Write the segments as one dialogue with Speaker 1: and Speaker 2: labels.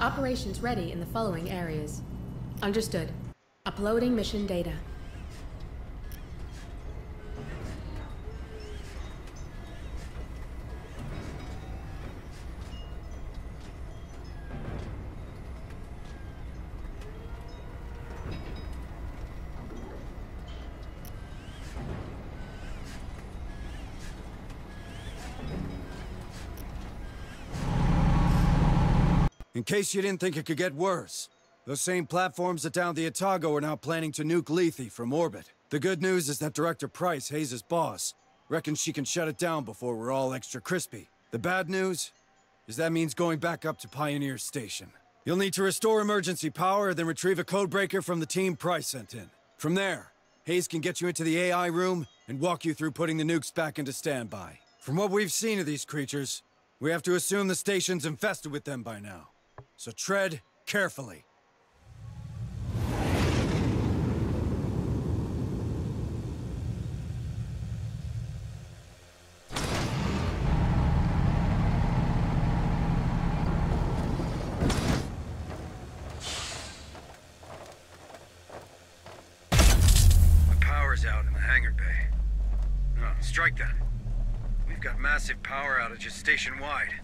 Speaker 1: Operations ready in the following areas. Understood. Uploading mission data.
Speaker 2: Case you didn't think it could get worse, those same platforms that downed the Otago are now planning to nuke Lethe from orbit. The good news is that Director Price, Hayes' boss, reckons she can shut it down before we're all extra crispy. The bad news is that means going back up to Pioneer Station. You'll need to restore emergency power, then retrieve a codebreaker from the team Price sent in. From there, Hayes can get you into the AI room and walk you through putting the nukes back into standby. From what we've seen of these creatures, we have to assume the station's infested with them by now. So tread carefully. Out in the hangar bay. No, strike that. We've got massive power outages station-wide.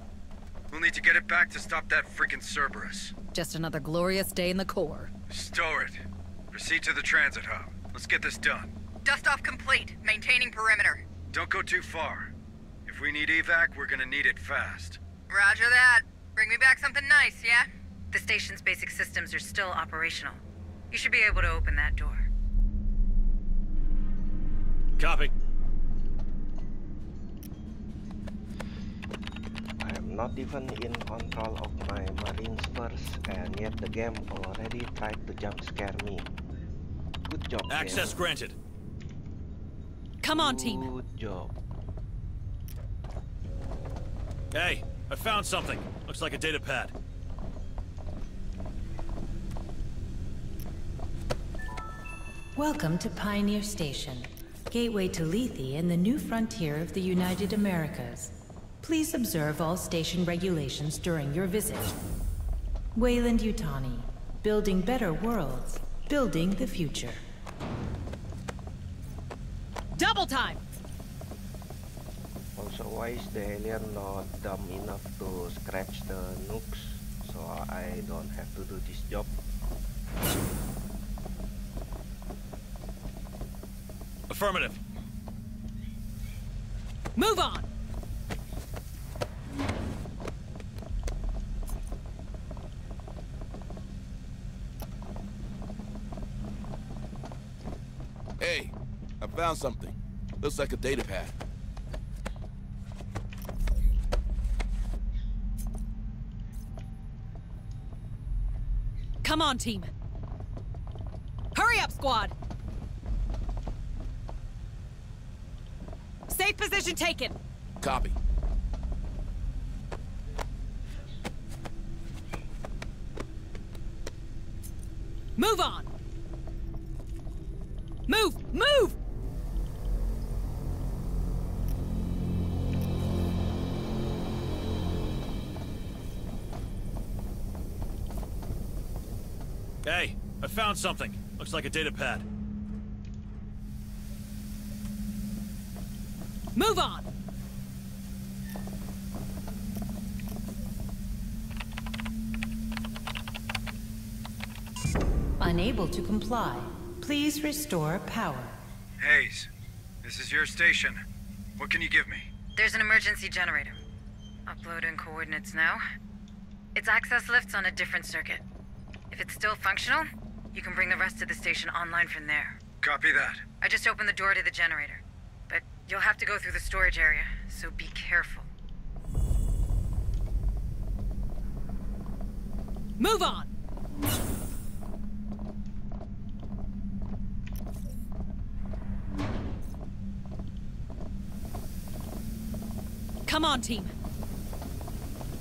Speaker 2: We'll need to get it back to stop that freaking Cerberus.
Speaker 3: Just another glorious day in the Corps.
Speaker 2: Store it. Proceed to the transit hub. Let's get this done.
Speaker 4: Dust off complete. Maintaining perimeter.
Speaker 2: Don't go too far. If we need evac, we're gonna need it fast.
Speaker 4: Roger that. Bring me back something nice, yeah?
Speaker 5: The station's basic systems are still operational. You should be able to open that door.
Speaker 6: Copy.
Speaker 7: I am not even in control of my marines first, and yet the game already tried to jump scare me. Good job.
Speaker 6: Access
Speaker 7: game.
Speaker 6: granted.
Speaker 3: Come on, team.
Speaker 7: Good job.
Speaker 6: Hey, I found something. Looks like a data pad.
Speaker 8: Welcome to Pioneer Station, gateway to Lethe and the new frontier of the United Americas. Please observe all station regulations during your visit. Weyland Yutani, building better worlds, building the future.
Speaker 3: Double time!
Speaker 7: Also, why is the alien not dumb enough to scratch the nukes so I don't have to do this job?
Speaker 6: Affirmative.
Speaker 3: Move on!
Speaker 9: Hey, I found something. Looks like a data pad.
Speaker 3: Come on, team. Hurry up, squad! Safe position taken.
Speaker 9: Copy.
Speaker 3: Move on! Move! Move!
Speaker 6: Hey, I found something. Looks like a data pad.
Speaker 3: Move on!
Speaker 8: Unable to comply. Please restore power.
Speaker 2: Hayes, this is your station. What can you give me?
Speaker 5: There's an emergency generator. Uploading coordinates now. Its access lifts on a different circuit. If it's still functional, you can bring the rest of the station online from there.
Speaker 2: Copy that.
Speaker 5: I just opened the door to the generator. But you'll have to go through the storage area, so be careful.
Speaker 3: Move on! Come on, team.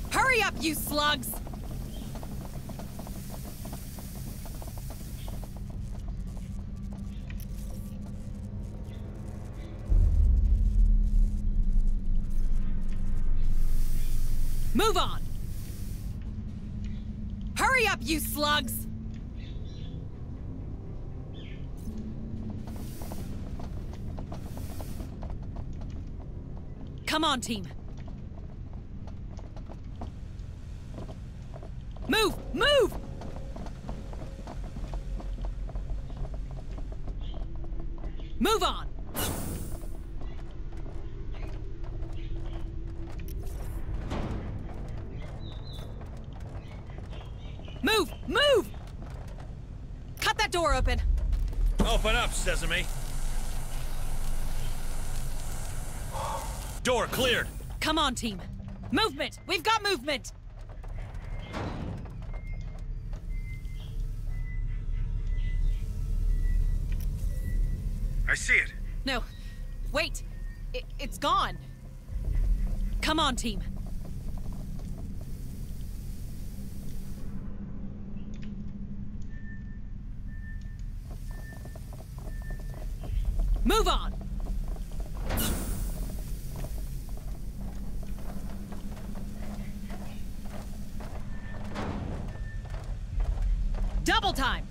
Speaker 3: Hurry up, you slugs! Move on! Hurry up, you slugs! Come on, team. Move! Move! Come on, team. Movement! We've got movement!
Speaker 10: I see it.
Speaker 3: No. Wait. I it's gone. Come on, team. Move on! Double time!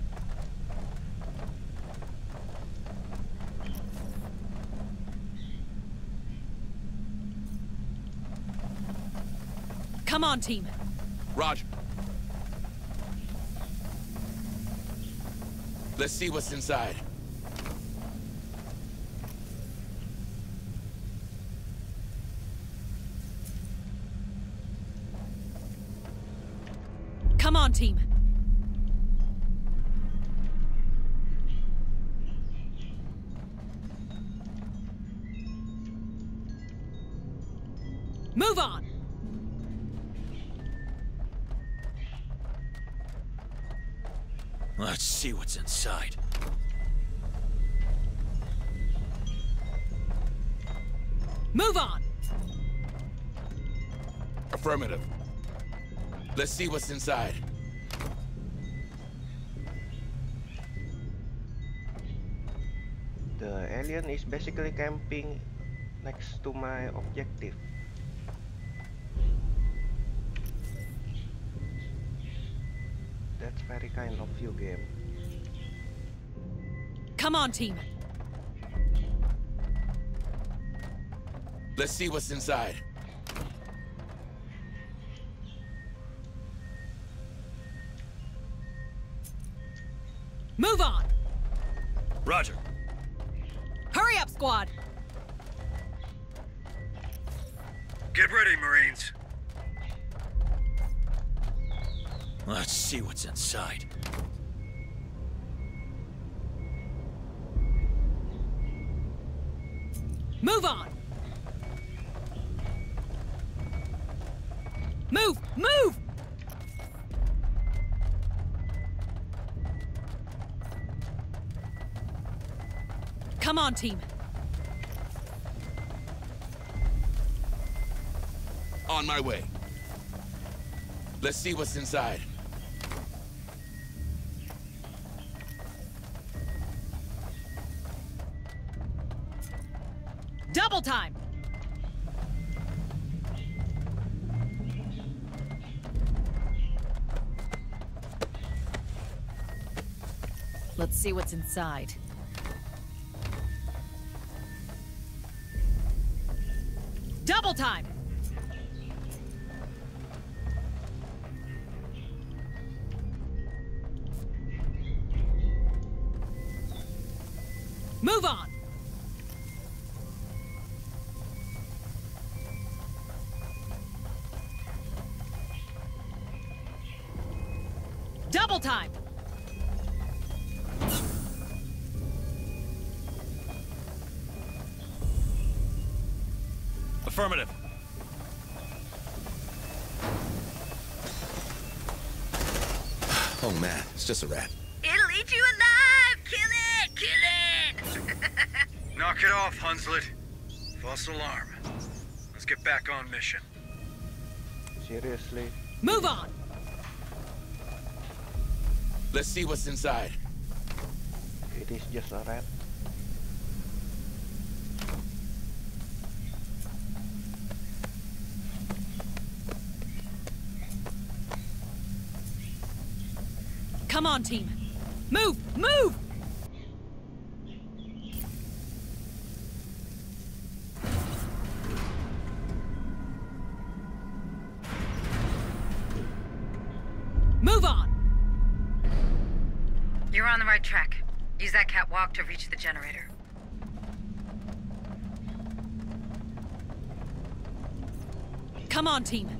Speaker 3: Come on, team.
Speaker 9: Roger. Let's see what's inside.
Speaker 6: Let's see what's inside.
Speaker 7: The alien is basically camping next to my objective. That's very kind of you, game.
Speaker 3: Come on, team.
Speaker 9: Let's see what's inside.
Speaker 3: Move on!
Speaker 6: Roger.
Speaker 3: Hurry up, squad!
Speaker 10: Get ready, Marines.
Speaker 6: Let's see what's inside.
Speaker 3: Move on! Team.
Speaker 9: On my way. Let's see what's inside.
Speaker 3: Double time! Let's see what's inside.
Speaker 9: It's just a rat.
Speaker 11: It'll eat you alive! Kill it! Kill it!
Speaker 10: Knock it off, Hunslet. False alarm. Let's get back on mission.
Speaker 7: Seriously?
Speaker 3: Move on!
Speaker 9: Let's see what's inside.
Speaker 7: It is just a rat.
Speaker 3: On, team. Move! Move! Move on!
Speaker 5: You're on the right track. Use that catwalk to reach the generator.
Speaker 3: Come on, team.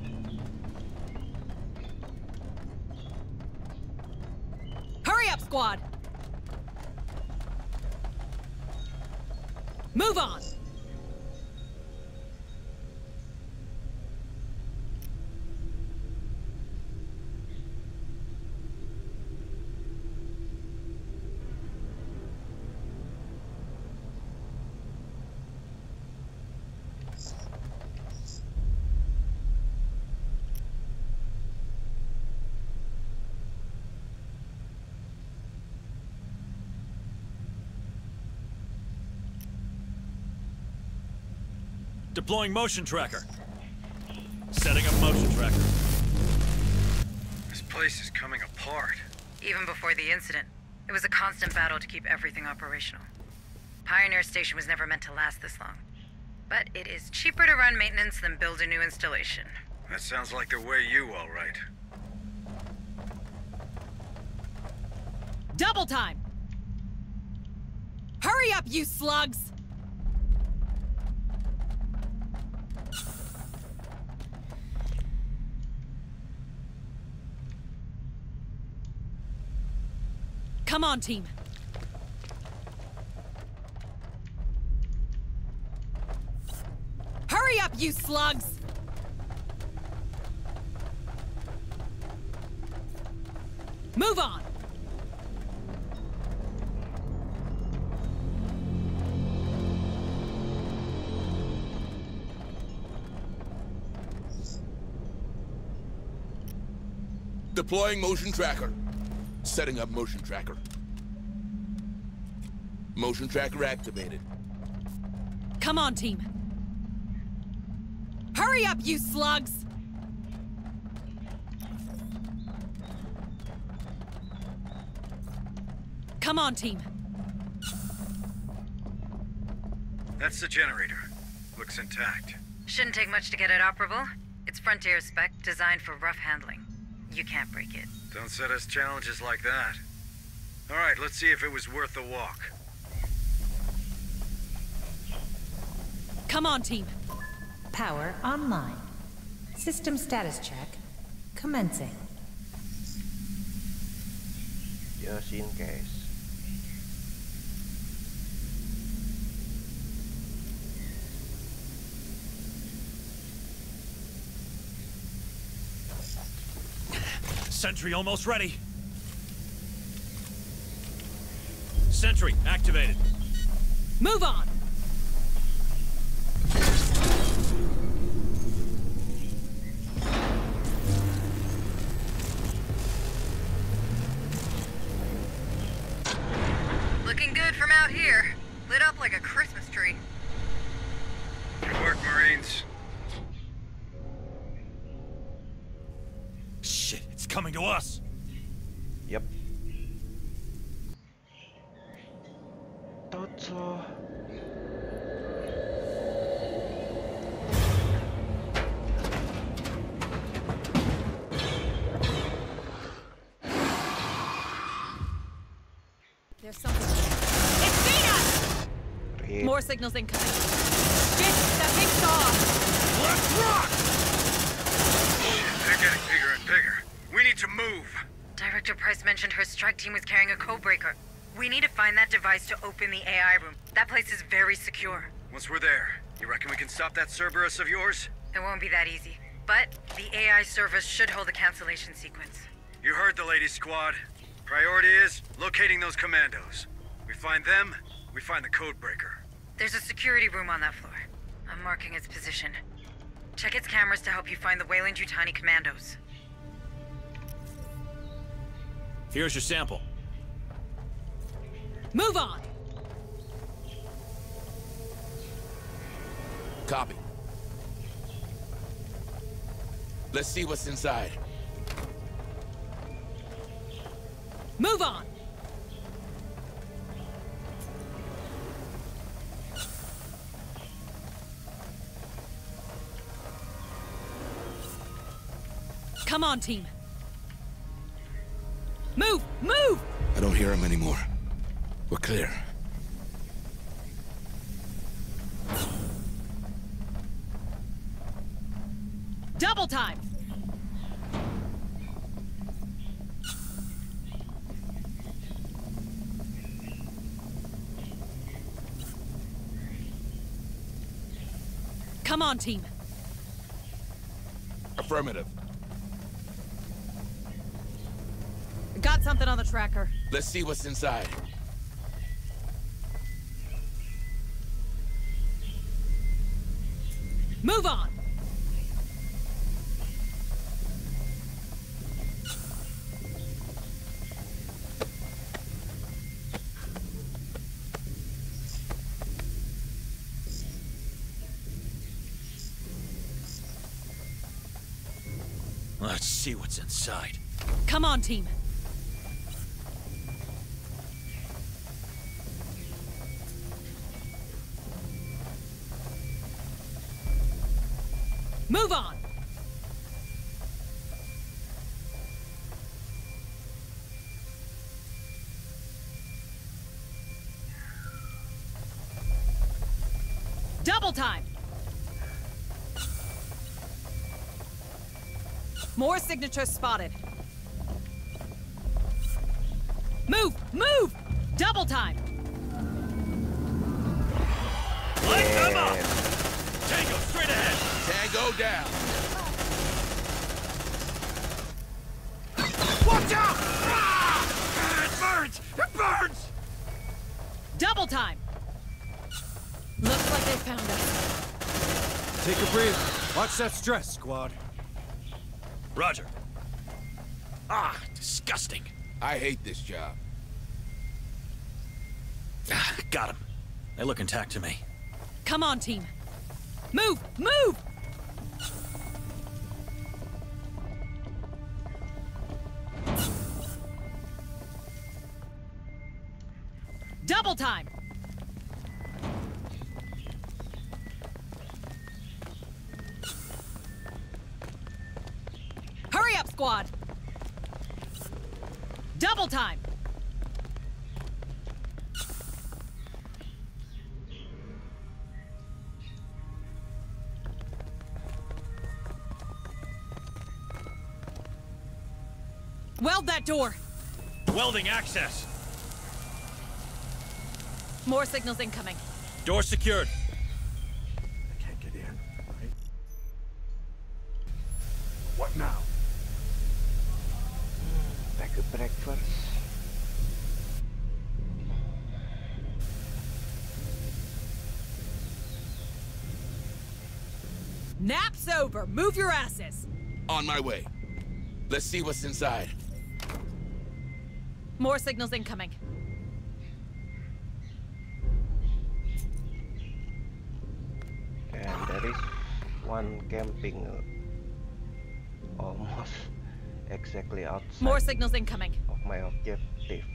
Speaker 6: Deploying motion tracker. Setting up motion tracker.
Speaker 10: This place is coming apart.
Speaker 5: Even before the incident, it was a constant battle to keep everything operational. Pioneer Station was never meant to last this long. But it is cheaper to run maintenance than build a new installation.
Speaker 10: That sounds like the way you, all right.
Speaker 3: Double time! Hurry up, you slugs! Come on, team. Hurry up, you slugs! Move on!
Speaker 9: Deploying motion tracker. Setting up motion tracker. Motion tracker activated.
Speaker 3: Come on, team. Hurry up, you slugs! Come on, team.
Speaker 10: That's the generator. Looks intact.
Speaker 5: Shouldn't take much to get it operable. It's Frontier spec, designed for rough handling. You can't break it.
Speaker 10: Don't set us challenges like that. All right, let's see if it was worth the walk.
Speaker 3: Come on, team.
Speaker 8: Power online. System status check commencing.
Speaker 7: Just in case.
Speaker 6: Sentry almost ready. Sentry activated.
Speaker 3: Move on! Signals incoming. Get that big saw!
Speaker 6: Let's rock!
Speaker 10: They're getting bigger and bigger. We need to move.
Speaker 5: Director Price mentioned her strike team was carrying a codebreaker. We need to find that device to open the AI room. That place is very secure.
Speaker 10: Once we're there, you reckon we can stop that Cerberus of yours?
Speaker 5: It won't be that easy. But the AI service should hold a cancellation sequence.
Speaker 10: You heard the lady squad. Priority is locating those commandos. We find them, we find the code breaker.
Speaker 5: There's a security room on that floor. I'm marking its position. Check its cameras to help you find the Weyland Yutani commandos.
Speaker 6: Here's your sample.
Speaker 3: Move on!
Speaker 9: Copy. Let's see what's inside.
Speaker 3: Move on! Come on, team. Move! Move!
Speaker 9: I don't hear him anymore. We're clear.
Speaker 3: Double time! Come on, team.
Speaker 9: Affirmative.
Speaker 3: Got something on the tracker.
Speaker 9: Let's see what's inside.
Speaker 3: Move on!
Speaker 6: Let's see what's inside.
Speaker 3: Come on, team. More signatures spotted. Move! Move! Double time!
Speaker 6: Light them up! Tango, straight ahead!
Speaker 9: Tango down.
Speaker 6: Watch out! Ah! It burns! It burns!
Speaker 3: Double time! Looks like they found us.
Speaker 10: Take a breather. Watch that stress, squad.
Speaker 6: Roger. Ah, disgusting.
Speaker 9: I hate this job.
Speaker 6: Ah, got him. They look intact to me.
Speaker 3: Come on, team. Move! Move! That door!
Speaker 6: Welding access.
Speaker 3: More signals incoming.
Speaker 6: Door secured.
Speaker 10: I can't get in, right? What now?
Speaker 7: Take a break first.
Speaker 3: Nap's over! Move your asses!
Speaker 9: On my way. Let's see what's inside.
Speaker 3: More signals incoming.
Speaker 7: And there is one camping almost exactly outside
Speaker 3: More signals incoming.
Speaker 7: of my objective.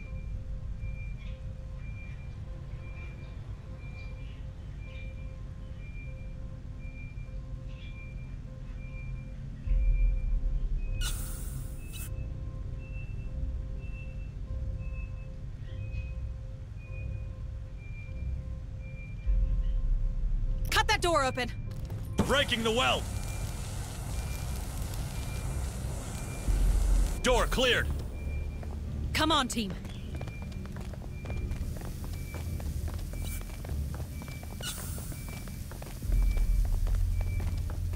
Speaker 6: Breaking the weld. Door cleared.
Speaker 3: Come on, team.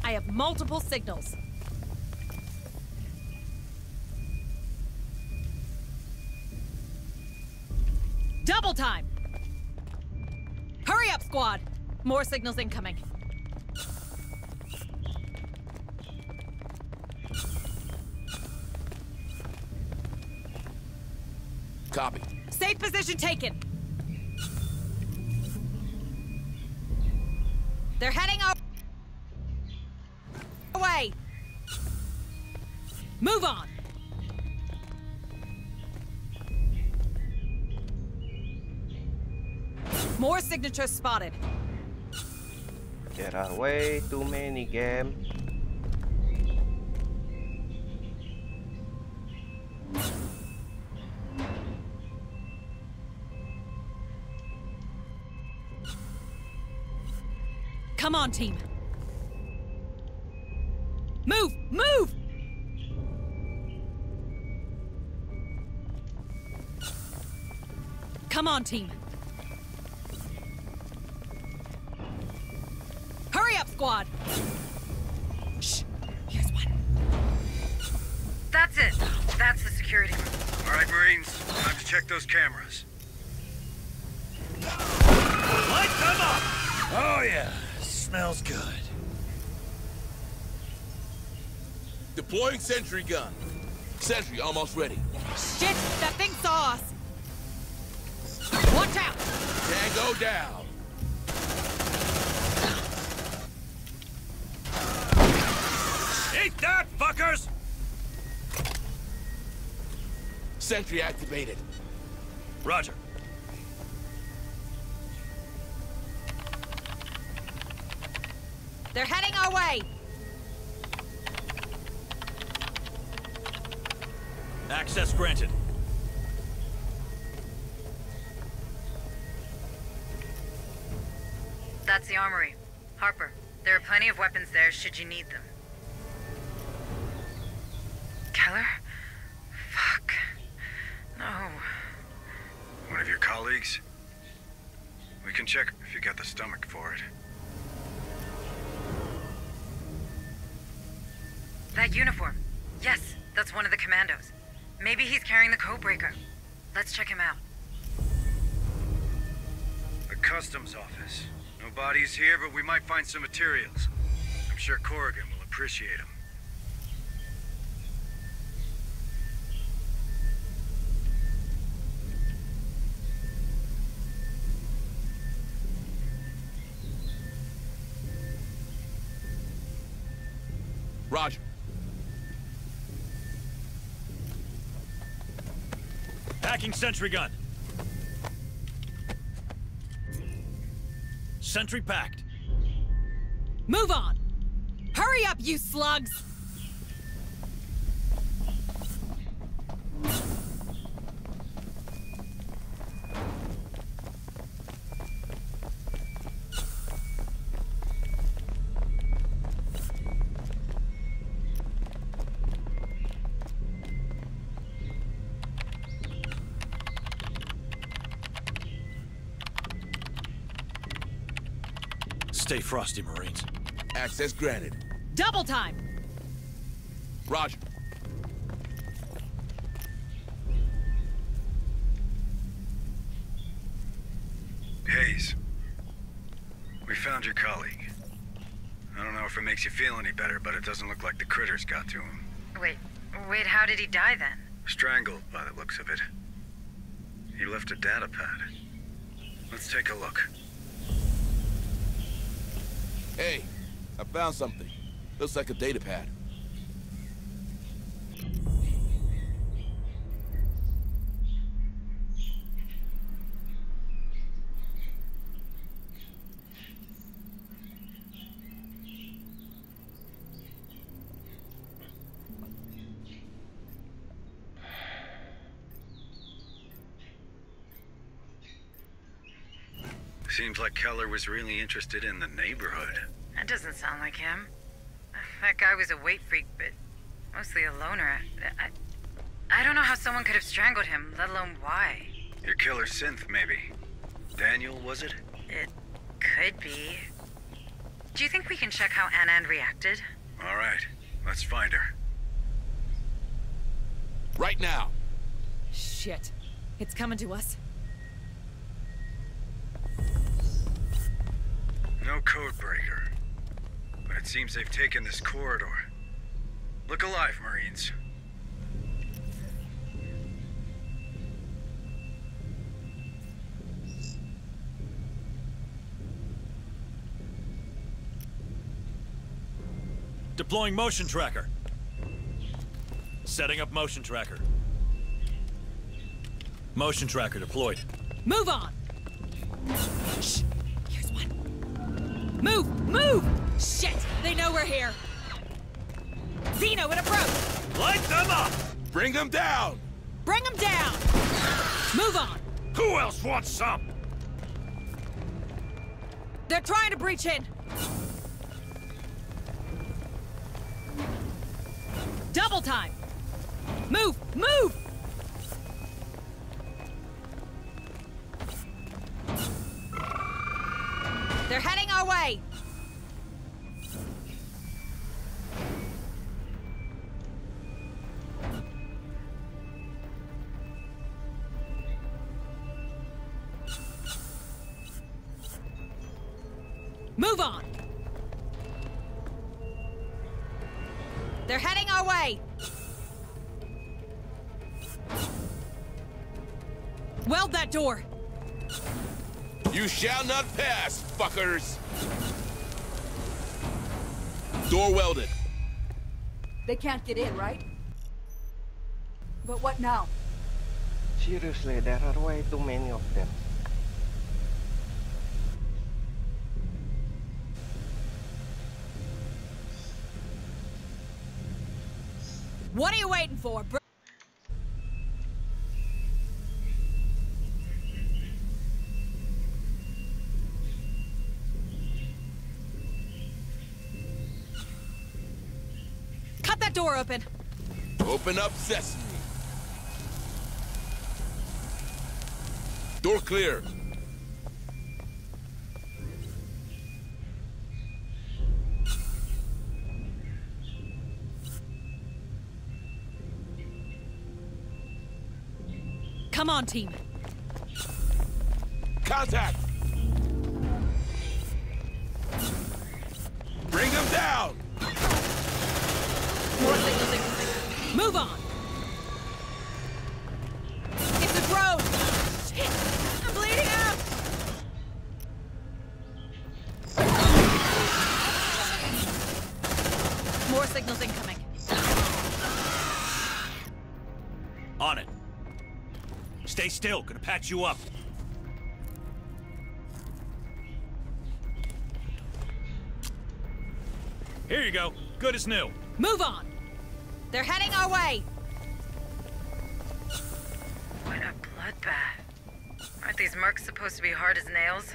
Speaker 3: I have multiple signals. Double time! Hurry up, squad! More signals incoming.
Speaker 9: Copy.
Speaker 3: Safe position taken. They're heading away. Move on. More signatures spotted.
Speaker 7: There are way too many game.
Speaker 3: On, team. Move! Move! Come on, team. Hurry up, squad! Shh! Here's one.
Speaker 5: That's it. That's the security room.
Speaker 10: All right, Marines. Time to check those cameras.
Speaker 6: Light them up! Oh yeah, smells good.
Speaker 9: Deploying sentry gun. Sentry almost ready.
Speaker 3: Shit! That thing saw us! Watch out!
Speaker 9: Tango down.
Speaker 6: Eat that, fuckers!
Speaker 9: Sentry activated.
Speaker 6: Roger.
Speaker 5: Should you need them. Keller? Fuck. No.
Speaker 10: One of your colleagues? We can check if you got the stomach for it.
Speaker 5: That uniform. Yes, that's one of the commandos. Maybe he's carrying the codebreaker. Let's check him out.
Speaker 10: The customs office. No bodies here, but we might find some materials. I'm sure Corrigan will appreciate them.
Speaker 9: Roger.
Speaker 6: Hacking sentry gun. Sentry packed.
Speaker 3: Move on! Hurry up, you slugs!
Speaker 6: Stay frosty, Marines.
Speaker 9: Access granted.
Speaker 3: Double time!
Speaker 9: Roger.
Speaker 10: Hayes. We found your colleague. I don't know if it makes you feel any better, but it doesn't look like the critters got to him.
Speaker 5: Wait, wait, how did he die then?
Speaker 10: Strangled by the looks of it. He left a data pad. Let's take a look.
Speaker 9: Hey, I found something. Looks like a data pad.
Speaker 10: Seems like Keller was really interested in the neighborhood.
Speaker 5: That doesn't sound like him. That guy was a weight freak, but mostly a loner. I, I don't know how someone could have strangled him, let alone why.
Speaker 10: Your killer synth, maybe. Daniel, was it?
Speaker 5: It could be. Do you think we can check how Anand reacted?
Speaker 10: All right, let's find her.
Speaker 9: Right now.
Speaker 3: Shit. It's coming to us.
Speaker 10: No code breaker. But it seems they've taken this corridor. Look alive, Marines.
Speaker 6: Deploying motion tracker. Setting up motion tracker. Motion tracker deployed.
Speaker 3: Move on! Shh! Here's one. Move! Move! Shit! They know we're here! Zeno, in approach!
Speaker 6: Light them up!
Speaker 9: Bring them down!
Speaker 3: Bring them down! Move on!
Speaker 6: Who else wants some?
Speaker 3: They're trying to breach in! Double time! Move! Move!
Speaker 9: Fuckers! Door welded.
Speaker 12: They can't get in, right? But what now?
Speaker 7: Seriously, there are way too many of them.
Speaker 3: What are you waiting for? Br door open!
Speaker 9: Open up sesame. Door clear.
Speaker 3: Come on, team.
Speaker 9: Contact!
Speaker 6: Still, gonna patch you up. Here you go. Good as new.
Speaker 3: Move on! They're heading our way!
Speaker 5: What a bloodbath. Aren't these mercs supposed to be hard as nails?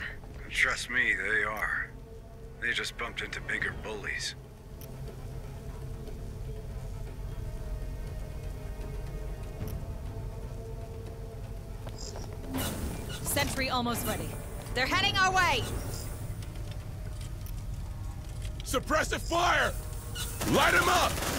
Speaker 10: Trust me, they are. They just bumped into bigger bullies.
Speaker 3: Almost ready. They're heading our way!
Speaker 9: Suppressive fire! Light them up!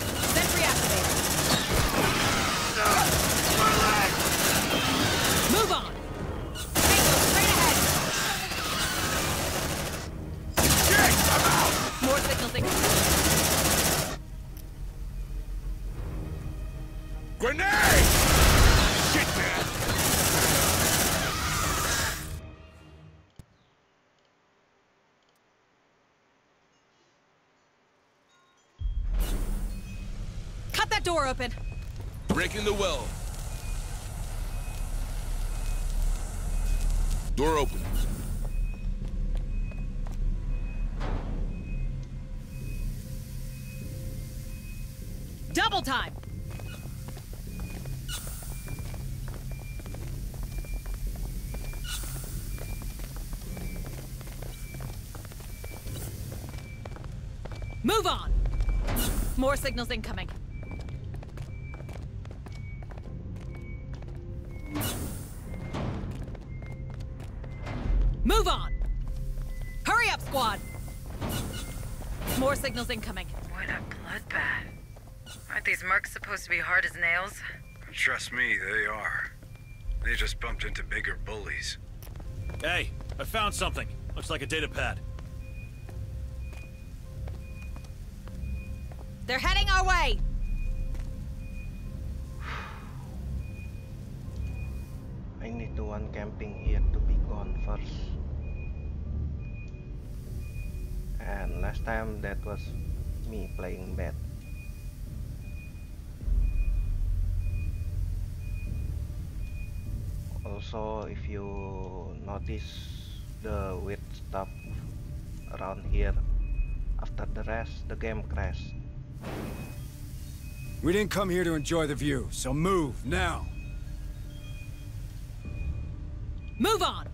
Speaker 9: Breaking the weld. Door opens.
Speaker 3: Double time! Move on! More signals incoming. Signals incoming.
Speaker 5: What a bloodbath. Aren't these mercs supposed to be hard as nails?
Speaker 10: Trust me, they are. They just bumped into bigger bullies.
Speaker 6: Hey, I found something. Looks like a data pad.
Speaker 7: Time that was me playing bad. Also, if you notice the weird stuff around here. After the rest, the game crashed.
Speaker 10: We didn't come here to enjoy the view, so move, now!
Speaker 3: Move on!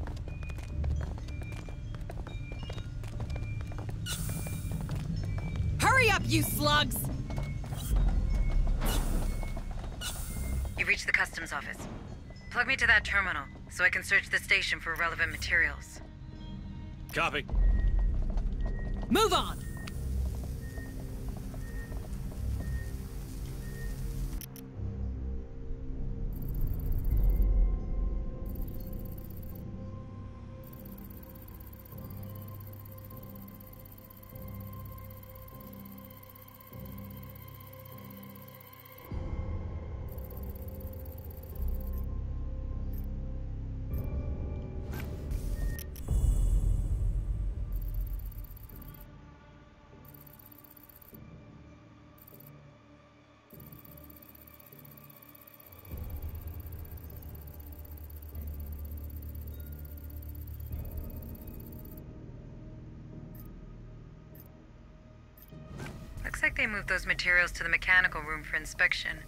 Speaker 3: You slugs!
Speaker 5: You reached the customs office. Plug me to that terminal, so I can search the station for relevant materials.
Speaker 6: Copy.
Speaker 3: Move on!
Speaker 5: Looks like they moved those materials to the mechanical room for inspection.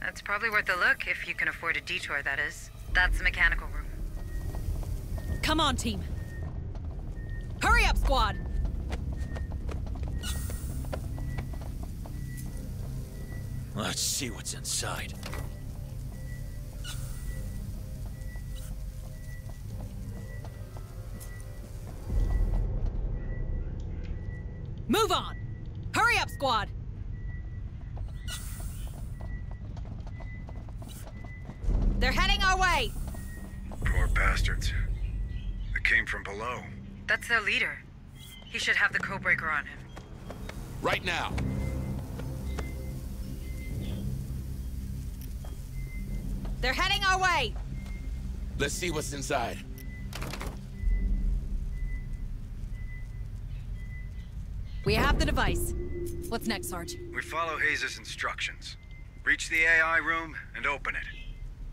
Speaker 5: That's probably worth a look if you can afford a detour, that is. That's the mechanical room.
Speaker 3: Come on, team. Hurry up, squad!
Speaker 6: Let's see what's inside.
Speaker 9: Let's see what's inside.
Speaker 3: We have the device. What's next, Sarge?
Speaker 10: We follow Hayes' instructions. Reach the AI room and open it.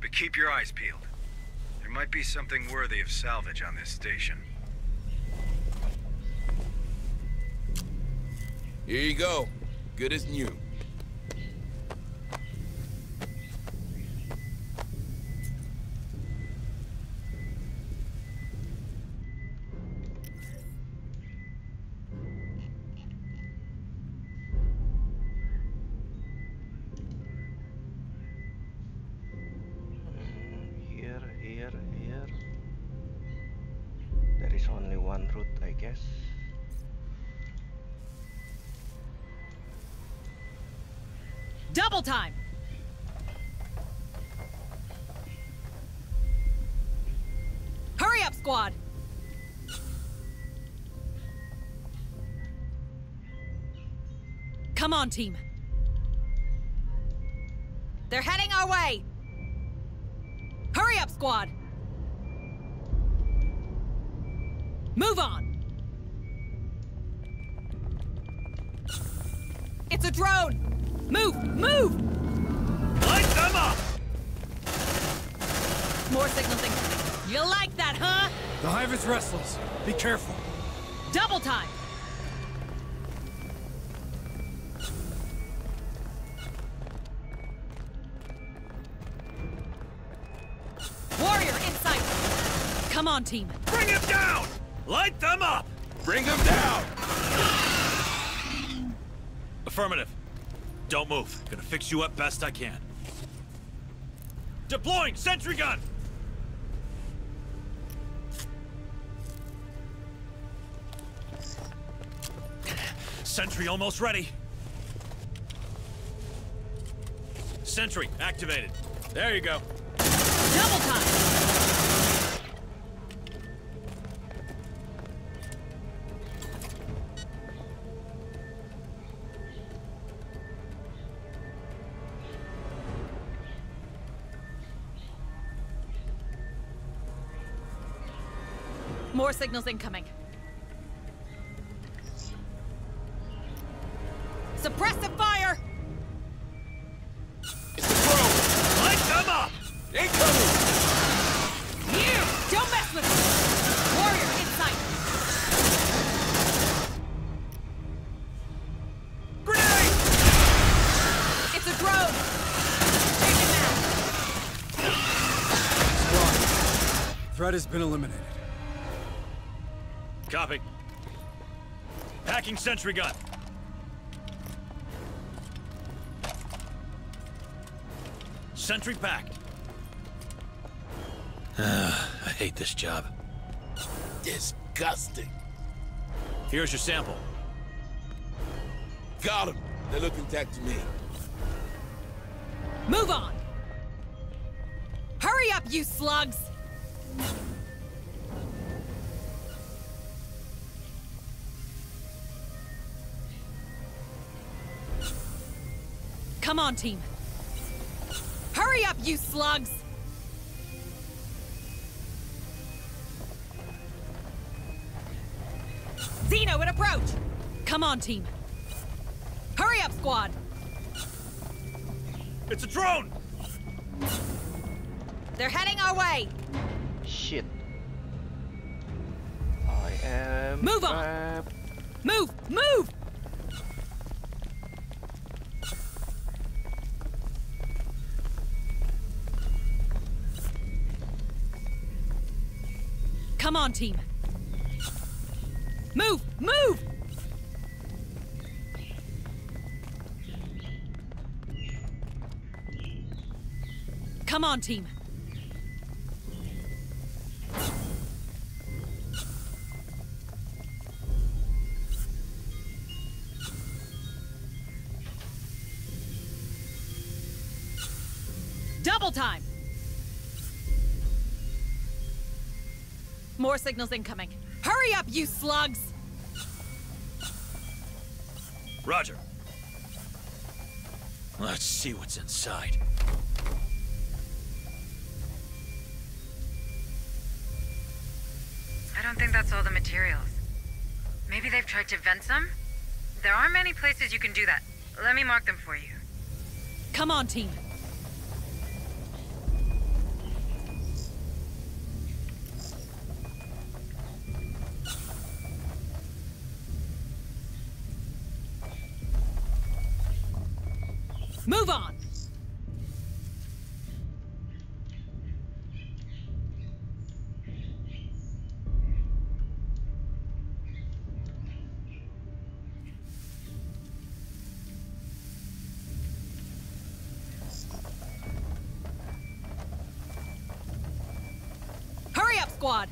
Speaker 10: But keep your eyes peeled. There might be something worthy of salvage on this station.
Speaker 9: Here you go. Good as new.
Speaker 3: Come on, team. They're heading our way! Hurry up, squad! Move on! It's a drone! Move! Move!
Speaker 6: Light them up!
Speaker 3: More signals incoming. You like that, huh?
Speaker 10: The Hive is restless. Be careful.
Speaker 3: Double time! On, team.
Speaker 6: Bring him down! Light them up!
Speaker 9: Bring them down!
Speaker 6: Affirmative. Don't move. Gonna fix you up best I can. Deploying sentry gun! Sentry almost ready. Sentry activated. There you go.
Speaker 3: Double time! Four signals incoming. Suppress the fire!
Speaker 9: It's a pro!
Speaker 6: Light them up!
Speaker 9: Incoming!
Speaker 3: You! Don't mess with me! Warrior, inside! Grenade! It's a drone!
Speaker 10: Take threat has been eliminated.
Speaker 6: Sentry gun. Sentry packed. I hate this job.
Speaker 9: Disgusting.
Speaker 6: Here's your sample.
Speaker 9: Got him. They look intact to me.
Speaker 3: Move on! Hurry up, you slugs! Come on, team. Hurry up, you slugs! Xeno, an approach! Come on, team. Hurry up, squad!
Speaker 6: It's a drone!
Speaker 3: They're heading our way!
Speaker 7: Shit. I am
Speaker 3: Move on.
Speaker 7: trapped.
Speaker 3: Move! Move! On, team. Move! Move! Come on, team. More signals incoming. Hurry up, you slugs!
Speaker 6: Roger. Let's see what's inside.
Speaker 5: I don't think that's all the materials. Maybe they've tried to vent some? There aren't many places you can do that. Let me mark them for you.
Speaker 3: Come on, team. Move on! Hurry up, squad!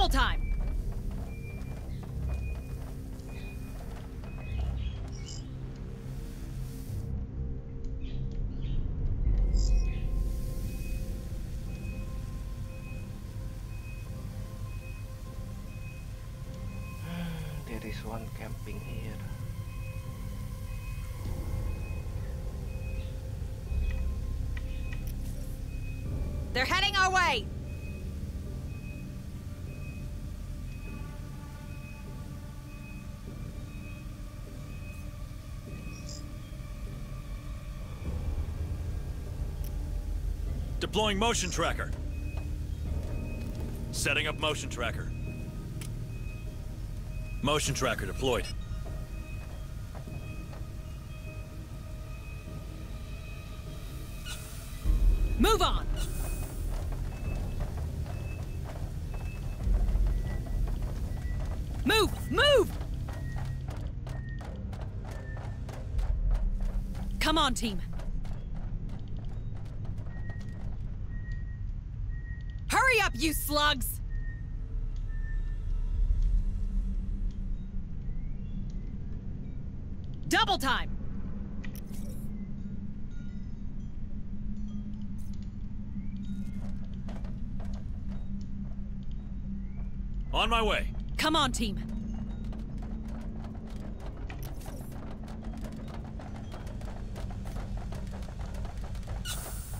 Speaker 3: Double time!
Speaker 7: There is one camping here.
Speaker 3: They're heading our way!
Speaker 6: Deploying motion tracker. Setting up motion tracker. Motion tracker deployed.
Speaker 3: Move on! Move! Move! Come on, team. Slugs! Double time!
Speaker 6: On my way.
Speaker 3: Come on, team.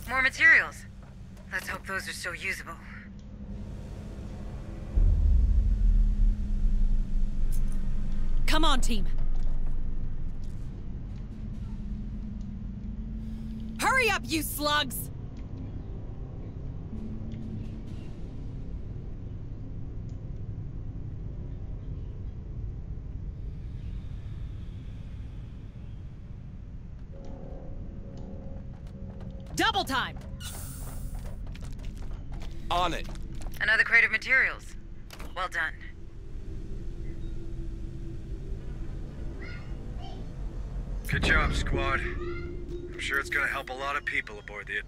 Speaker 5: More materials. Let's hope those are still usable.
Speaker 3: Come on, team. Hurry up, you slugs!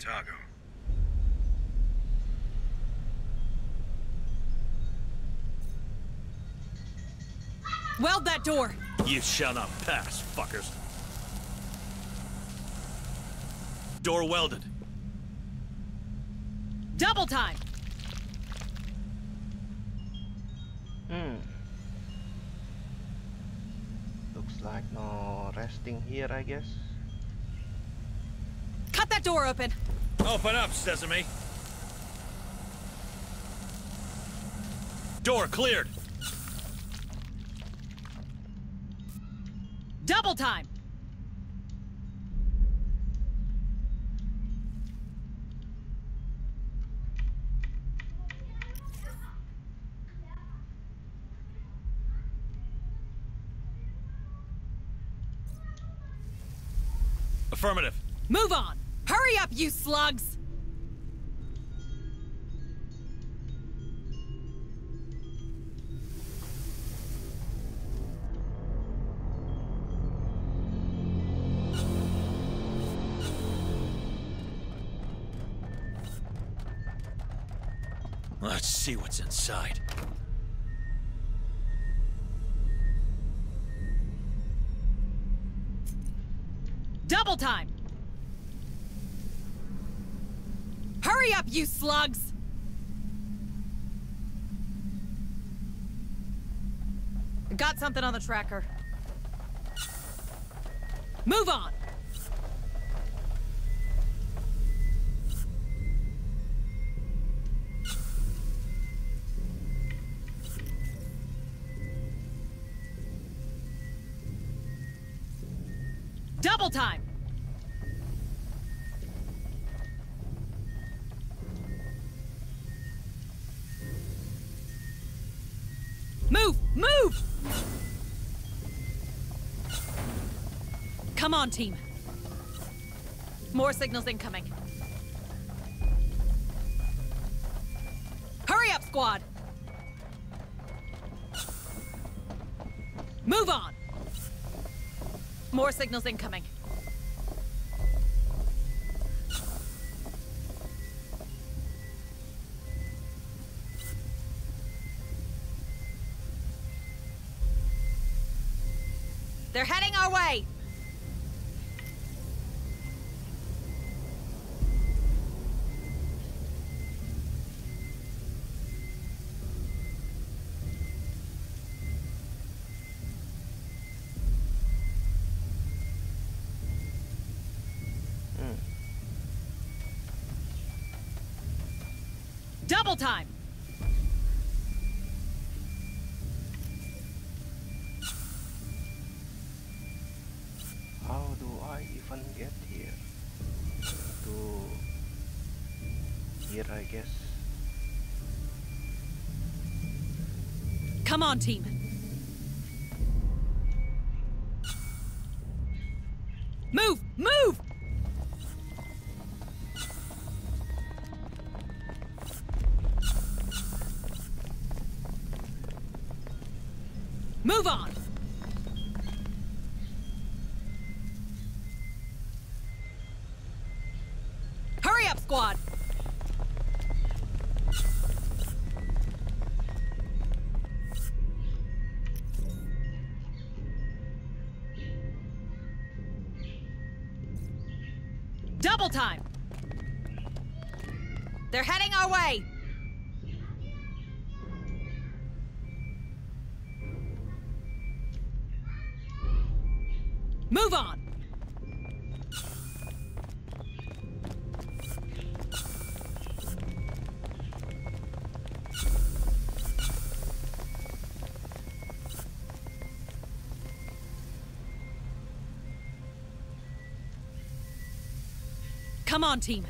Speaker 10: Otago.
Speaker 3: Weld that door!
Speaker 6: You shall not pass, fuckers. Door welded.
Speaker 3: Double time!
Speaker 7: Hmm. Looks like no resting here, I guess.
Speaker 3: Cut that door open!
Speaker 6: Open up, Sesame. Door cleared.
Speaker 3: Double time!
Speaker 6: Affirmative.
Speaker 3: Move on! You slugs!
Speaker 6: Let's see what's inside.
Speaker 3: Double time! Hurry you slugs! Got something on the tracker. Move on! Come on, team. More signals incoming. Hurry up, squad! Move on! More signals incoming. Come on, team. Time! They're heading our way! Come on, team.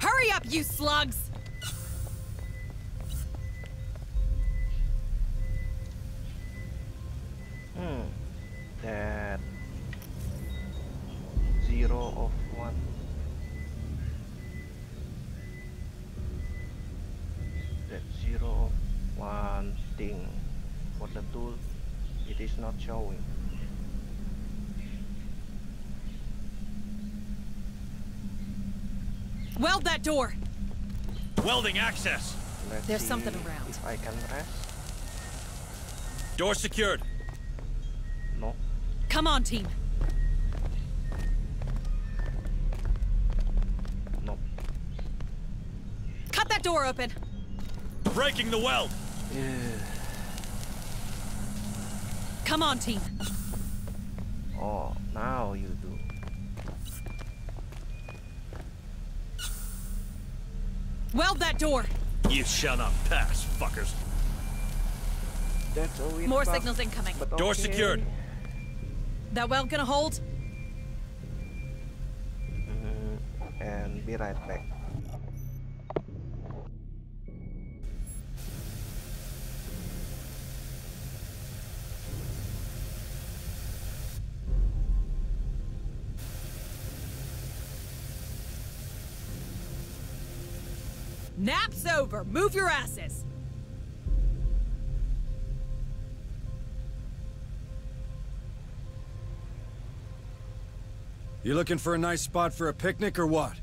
Speaker 3: Hurry up, you slugs!
Speaker 7: It is not showing
Speaker 3: Weld that door!
Speaker 6: Welding access.
Speaker 7: Let's
Speaker 3: There's
Speaker 7: see
Speaker 3: something around.
Speaker 7: if I can rest
Speaker 6: Door secured.
Speaker 7: no
Speaker 3: Come on, team.
Speaker 7: no
Speaker 3: Cut that door open!
Speaker 6: Breaking the weld.
Speaker 3: Come on, team.
Speaker 7: oh now you do
Speaker 3: Weld that door!
Speaker 6: You shall not pass, fuckers.
Speaker 7: that's a weird
Speaker 3: More
Speaker 7: bug,
Speaker 3: signals incoming.
Speaker 7: but
Speaker 6: Door
Speaker 7: okay.
Speaker 6: secured.
Speaker 3: That weld gonna hold?
Speaker 7: Mhm. and be right back
Speaker 3: Move your asses!
Speaker 10: You looking for a nice spot for a picnic or what?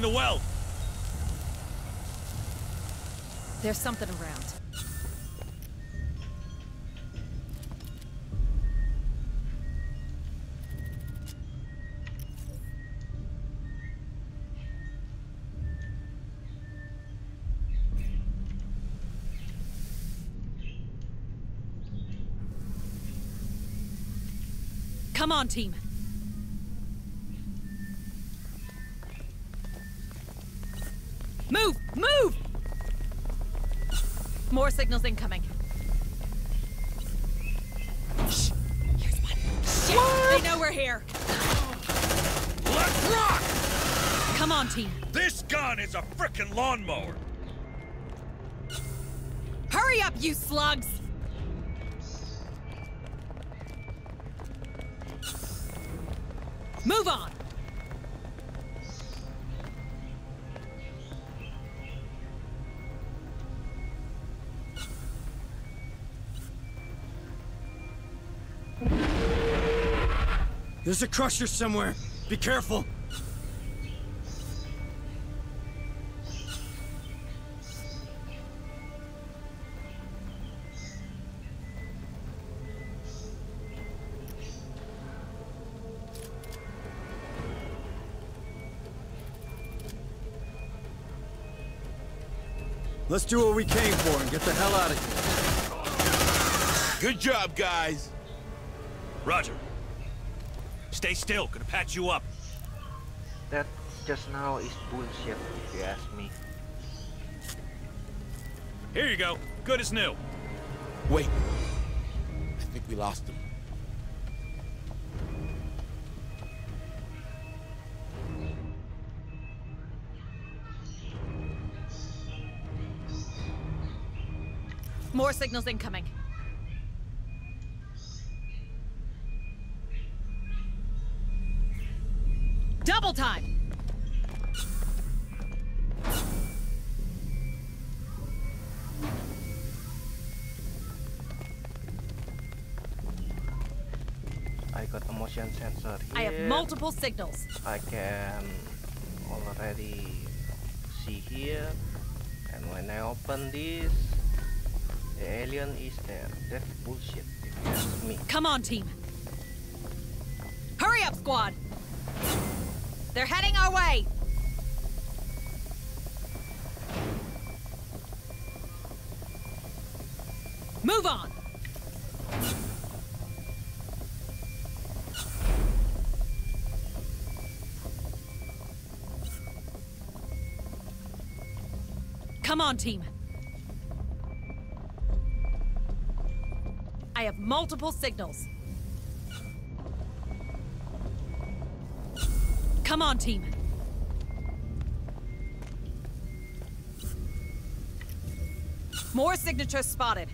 Speaker 6: The weld.
Speaker 3: There's something around. Come on, team. Signals incoming. Shh! Here's one. Shit! They know we're here.
Speaker 6: Let's rock!
Speaker 3: Come on, team.
Speaker 6: This gun is a frickin' lawnmower.
Speaker 3: Hurry up, you slugs!
Speaker 10: There's a crusher somewhere. Be careful. Let's do what we came for and get the hell out of here.
Speaker 9: Good job, guys.
Speaker 6: Roger. Stay still. Gonna patch you up.
Speaker 7: that just now is bullshit if you ask me
Speaker 6: Here you go. Good as new.
Speaker 9: Wait. I think we lost him.
Speaker 3: More signals incoming. Multiple signals.
Speaker 7: I can already see here and when I open this the alien is there that's bullshit if you ask me
Speaker 3: Come on, team. Hurry up, squad! They're heading our way! on, team. I have multiple signals. Come on, team. More signatures spotted.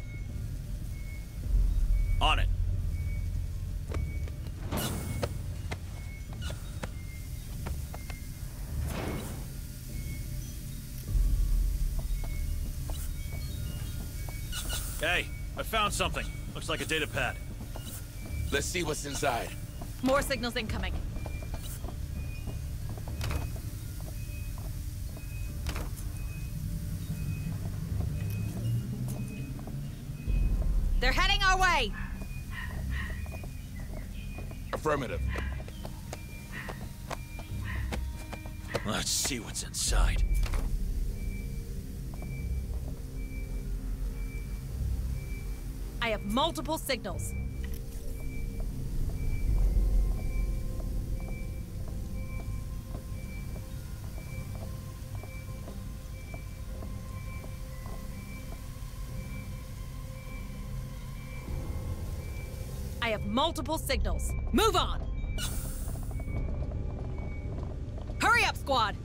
Speaker 6: Something. Looks like a data pad.
Speaker 9: Let's see what's inside.
Speaker 3: More signals incoming. They're heading our way!
Speaker 9: Affirmative.
Speaker 6: Let's see what's inside.
Speaker 3: Multiple signals. I have multiple signals. Move on! Hurry up, squad!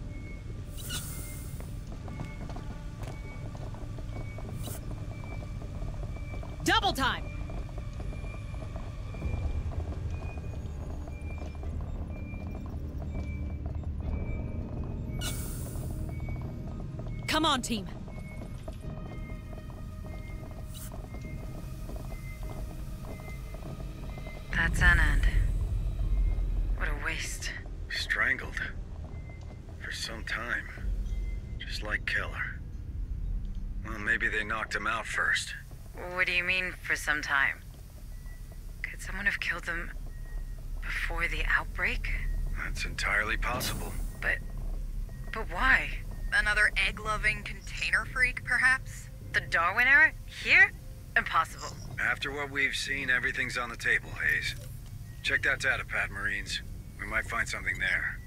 Speaker 3: Come on, team.
Speaker 5: That's an end. What a waste.
Speaker 10: Strangled. For some time. Just like Keller. Well, maybe they knocked him out first.
Speaker 5: What do you mean, for some time? Could someone have killed them before the outbreak?
Speaker 10: That's entirely possible.
Speaker 5: But. But why?
Speaker 4: Another egg-loving container freak, perhaps?
Speaker 5: The Darwin era? Here? Impossible.
Speaker 10: After what we've seen, everything's on the table, Hayes. Check that data pad, Marines. We might find something there.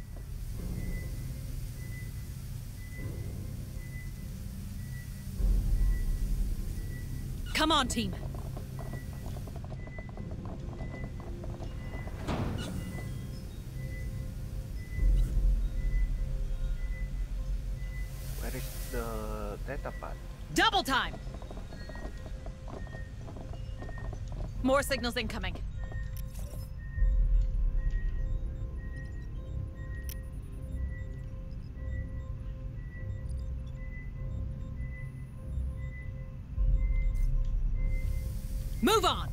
Speaker 3: Come on, team.
Speaker 7: The data pad?
Speaker 3: Double time! More signals incoming. Move on!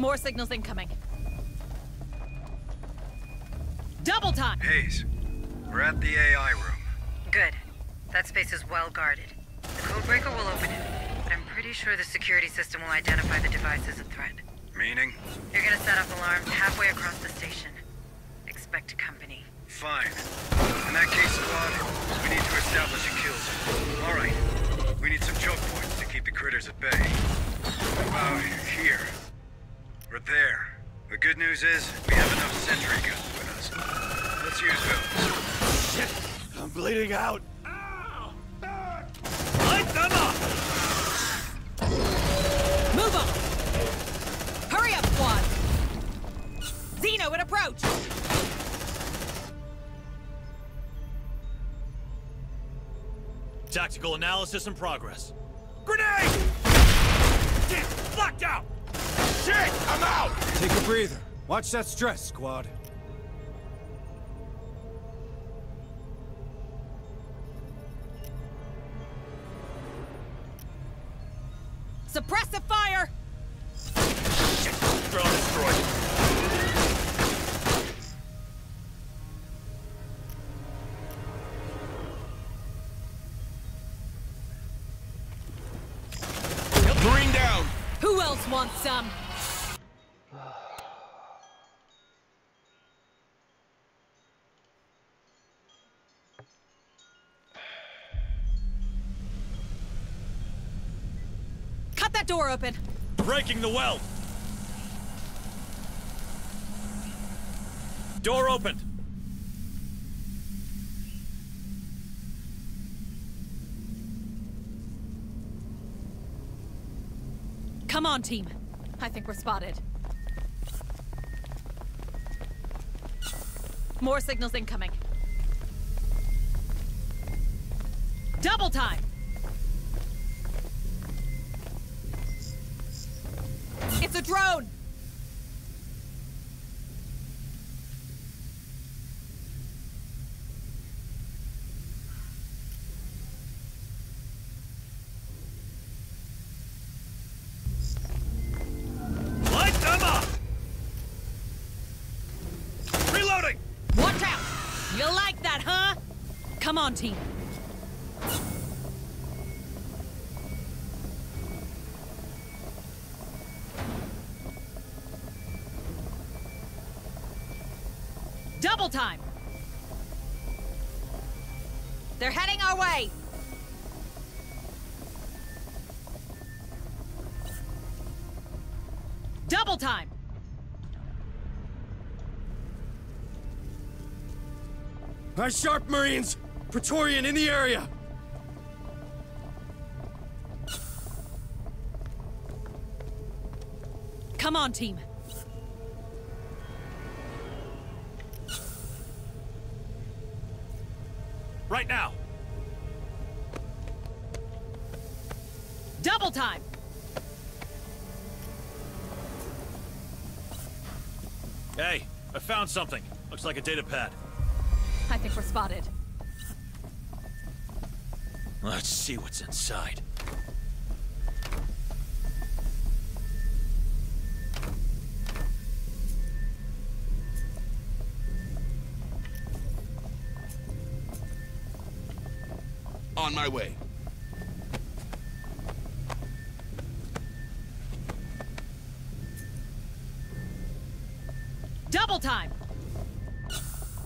Speaker 3: More signals incoming. Double time!
Speaker 10: Hayes, we're at the AI room.
Speaker 5: Good. That space is well guarded. The codebreaker will open it, but I'm pretty sure the security system will identify the device as a threat.
Speaker 10: Meaning?
Speaker 5: You're gonna set up alarms halfway across the station. Expect company.
Speaker 10: Fine. In that case, squad, we need to establish a kill zone. All right. We need some choke points to keep the critters at bay. About here. Or there. The good news is, we have enough sentry guns with us. Let's use those.
Speaker 6: Shit! I'm bleeding out! Light them up!
Speaker 3: Move on! Hurry up, squad! Xeno in approach!
Speaker 6: Tactical analysis in progress. Grenade! Damn, blacked out! Shit, I'm out!
Speaker 10: Take a breather. Watch that stress, squad.
Speaker 3: Door open.
Speaker 6: Breaking the weld! Door open!
Speaker 3: Come on, team. I think we're spotted. More signals incoming. Double time! It's a drone!
Speaker 6: Light them up! Reloading!
Speaker 3: Watch out! You like that, huh? Come on, team. Time! They're heading our way! Double time!
Speaker 10: Eyes sharp, Marines! Praetorian in the area!
Speaker 3: Come on, team.
Speaker 6: Found something. Looks like a data pad.
Speaker 3: I think we're spotted.
Speaker 6: Let's see what's inside.
Speaker 9: On my way.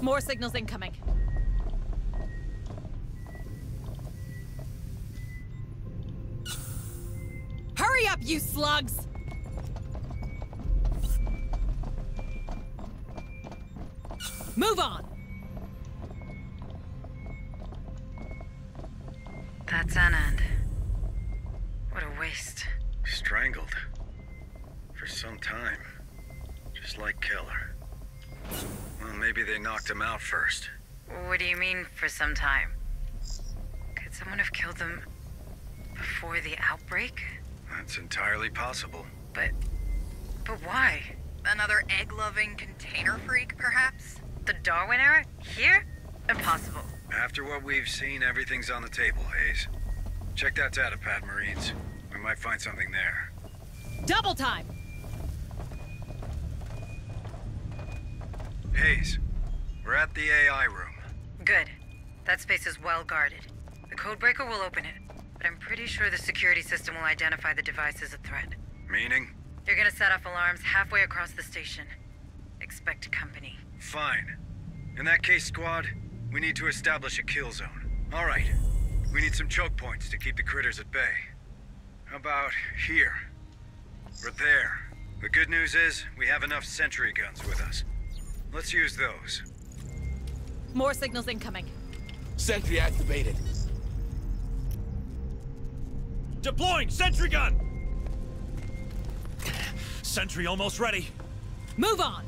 Speaker 3: More signals incoming.
Speaker 10: Possible.
Speaker 5: But. But why?
Speaker 4: Another egg-loving container freak, perhaps?
Speaker 5: The Darwin era? Here? Impossible.
Speaker 10: After what we've seen, everything's on the table, Hayes. Check that data pad, Marines. We might find something there.
Speaker 3: Double time!
Speaker 10: Hayes, we're at the AI room.
Speaker 5: Good. That space is well guarded. The codebreaker will open it, but I'm pretty sure the security system will identify the device as a threat.
Speaker 10: Meaning?
Speaker 5: You're gonna set off alarms halfway across the station. Expect company.
Speaker 10: Fine. In that case, squad, we need to establish a kill zone. All right. We need some choke points to keep the critters at bay. How about here? Or there? The good news is, we have enough sentry guns with us. Let's use those.
Speaker 3: More signals incoming.
Speaker 9: Sentry activated.
Speaker 6: Deploying sentry gun! Sentry almost ready.
Speaker 3: Move on!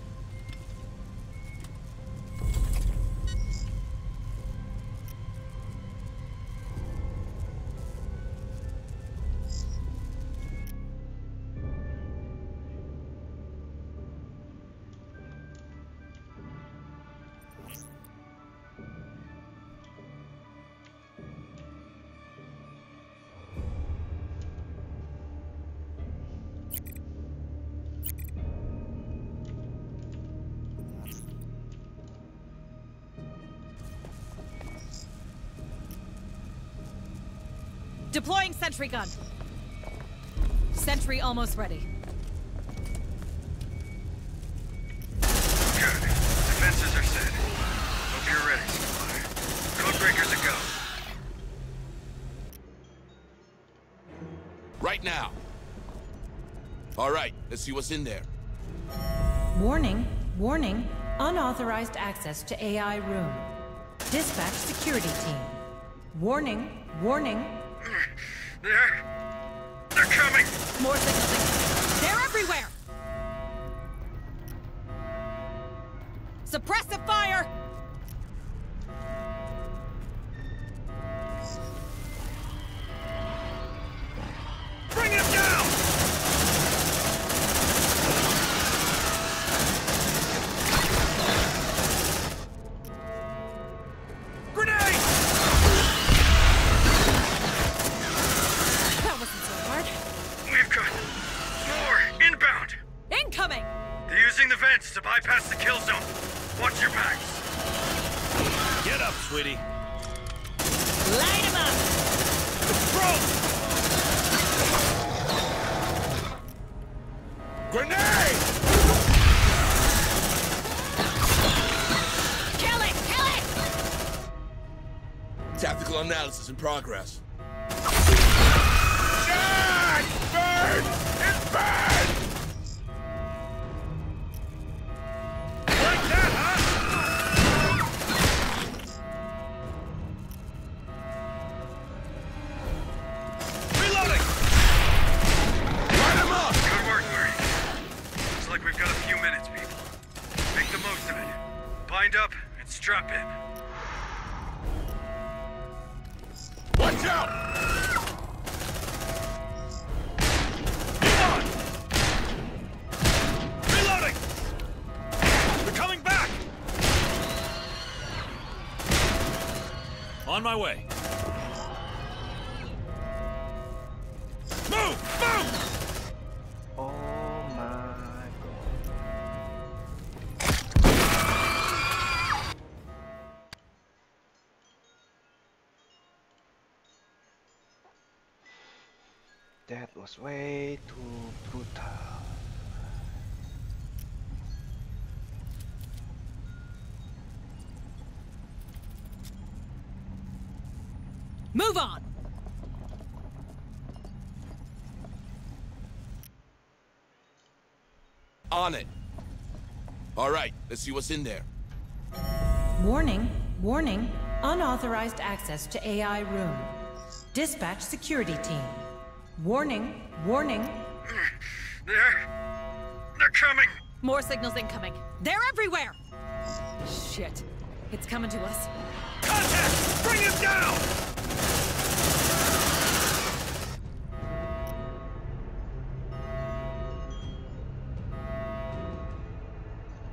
Speaker 3: Deploying sentry gun. Sentry almost ready.
Speaker 10: Good. Defenses are set. Hope you're ready, Squire. Codebreakers a go.
Speaker 9: Right now. All right, let's see what's in there.
Speaker 8: Warning, warning, unauthorized access to AI room. Dispatch security team. Warning, warning,
Speaker 3: more
Speaker 9: things. progress.
Speaker 6: my way.
Speaker 9: All right, let's see what's in there.
Speaker 8: Warning, warning, unauthorized access to AI room. Dispatch security team. Warning, warning.
Speaker 6: Hmm, they're coming!
Speaker 3: More signals incoming. They're everywhere! Shit. It's coming to us.
Speaker 6: Contact! Bring him down!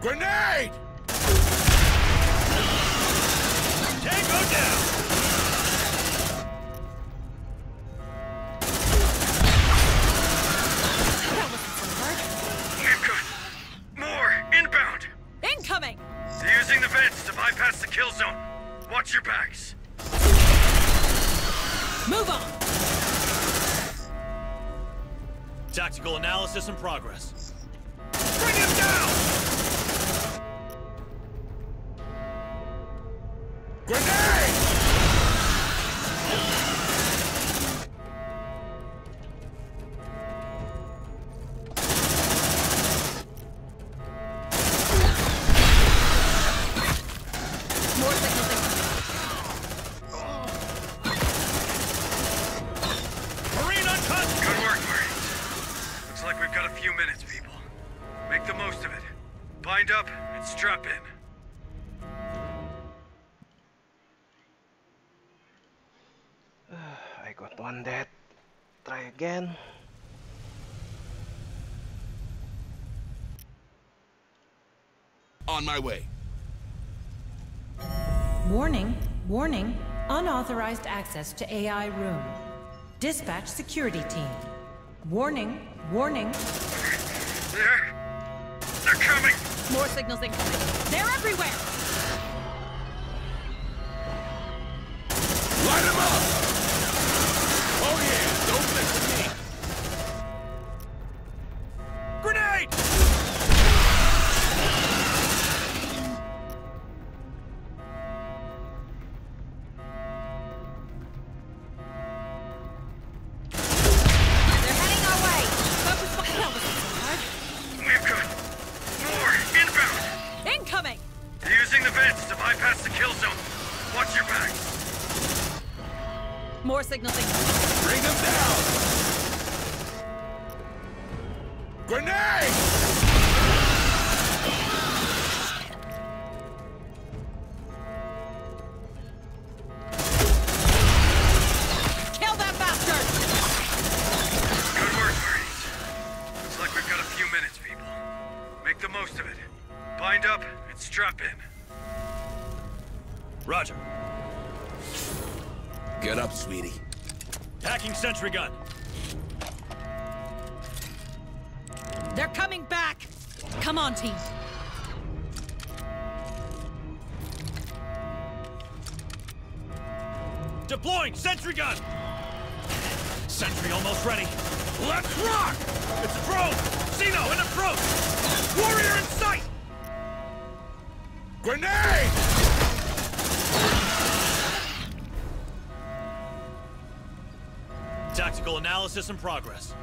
Speaker 9: Grenade!
Speaker 6: Tango down! More inbound.
Speaker 3: Incoming.
Speaker 6: They're using the vents to bypass the kill zone. Watch your backs.
Speaker 3: Move on.
Speaker 6: Tactical analysis in progress.
Speaker 9: On my way.
Speaker 8: Warning, warning, unauthorized access to AI room. Dispatch security team. Warning, warning.
Speaker 6: They're coming!
Speaker 3: More signals incoming. They're everywhere!
Speaker 6: Some progress.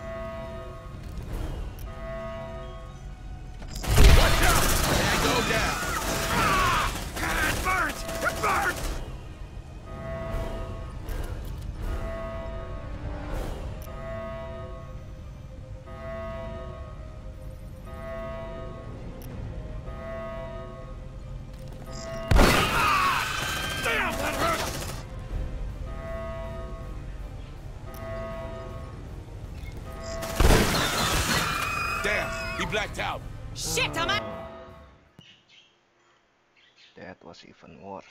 Speaker 9: He blacked out.
Speaker 3: Shit, I'm.
Speaker 7: That was even worse.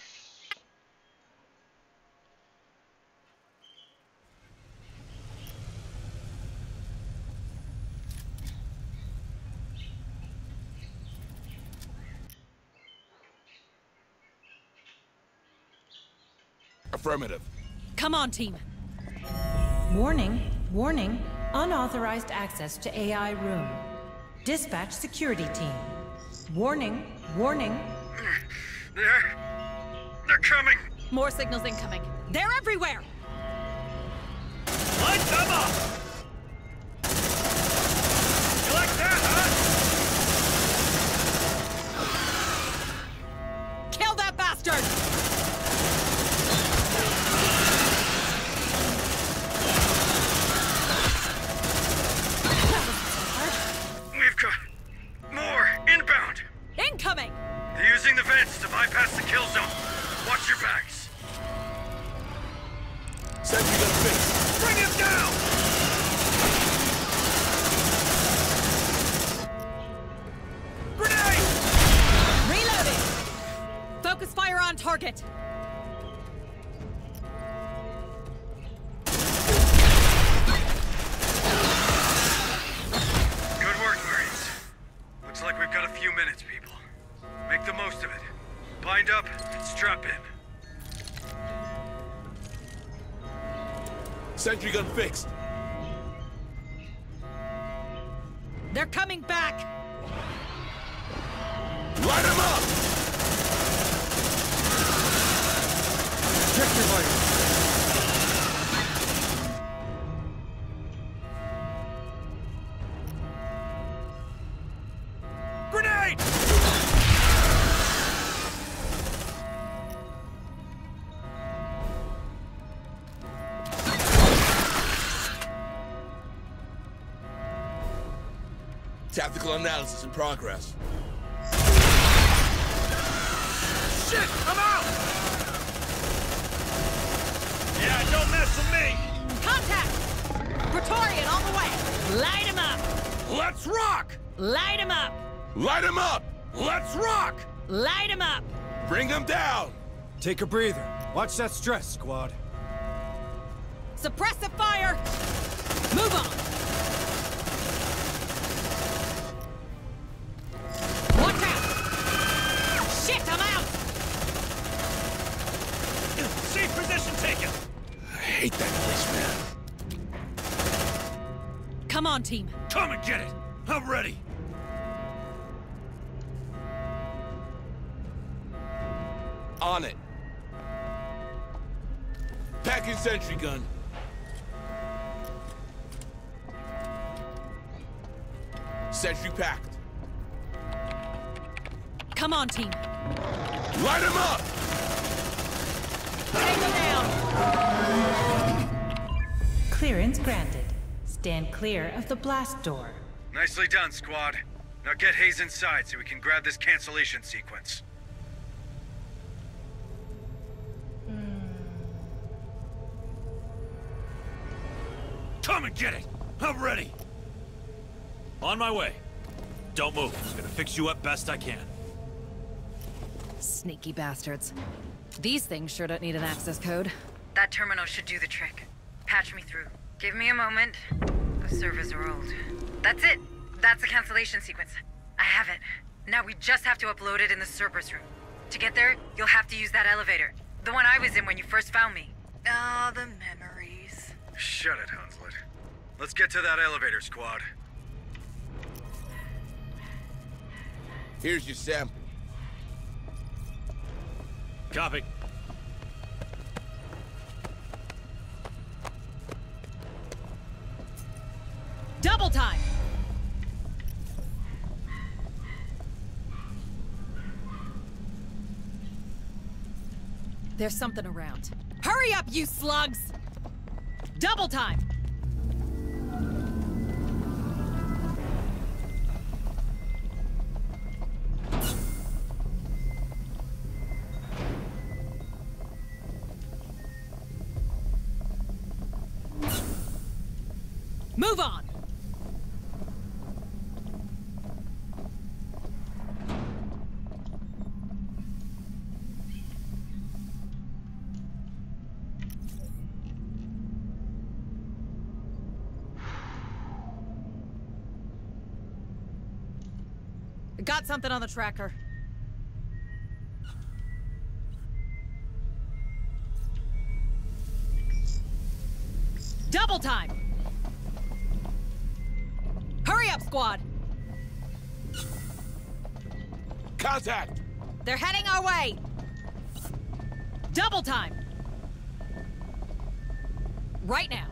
Speaker 9: Affirmative.
Speaker 3: Come on, team.
Speaker 8: Warning, warning, unauthorized access to AI room. Dispatch security team. Warning, warning.
Speaker 10: They're... they're coming!
Speaker 3: More signals incoming. They're everywhere!
Speaker 6: Light them up!
Speaker 9: Tactical analysis in progress.
Speaker 6: Shit! I'm out! Yeah, don't mess with me!
Speaker 3: Contact! Praetorian all the way! Light him up!
Speaker 6: Let's rock!
Speaker 3: Light him up!
Speaker 9: Light him up!
Speaker 6: Let's rock!
Speaker 3: Light him up!
Speaker 9: Bring him down!
Speaker 2: Take a breather. Watch that stress, squad.
Speaker 9: Suppress
Speaker 3: Come
Speaker 6: and get it!
Speaker 8: The blast door.
Speaker 10: Nicely done, squad. Now get Hayes inside so we can grab this cancellation sequence. Hmm.
Speaker 6: Come and get it! I'm ready! On my way. Don't move. I'm gonna fix you up best I can.
Speaker 3: Sneaky bastards. These things sure don't need an access code.
Speaker 5: That terminal should do the trick. Patch me through. Give me a moment. The servers are old. That's it. That's the cancellation sequence. I have it. Now we just have to upload it in the Cerberus room. To get there, you'll have to use that elevator. The one I was in when you first found me.
Speaker 4: Ah, the memories.
Speaker 10: Shut it, Hunslet. Let's get to that elevator, squad.
Speaker 9: Here's your sample.
Speaker 6: Copy.
Speaker 3: Double time! There's something around. Hurry up, you slugs! Double time! Got something on the tracker. Double time! Hurry up, squad!
Speaker 9: Contact!
Speaker 3: They're heading our way! Double time! Right now.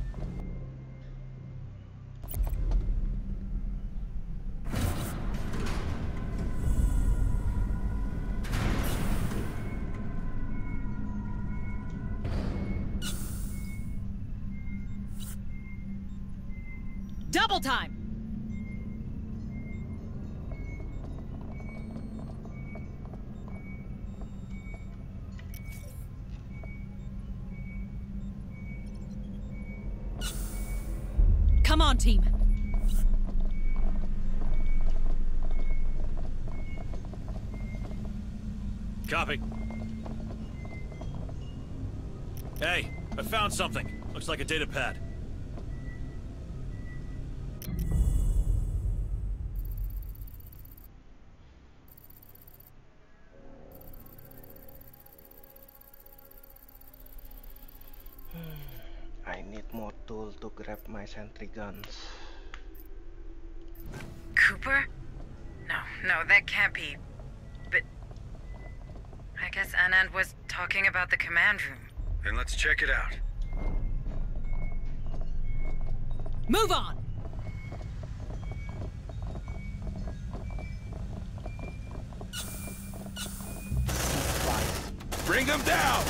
Speaker 6: Something. Looks like a data pad.
Speaker 7: I need more tool to grab my sentry guns.
Speaker 5: Cooper? No, no, that can't be. But... I guess Anand was talking about the command room.
Speaker 10: Then let's check it out.
Speaker 3: Move on!
Speaker 9: Bring them down!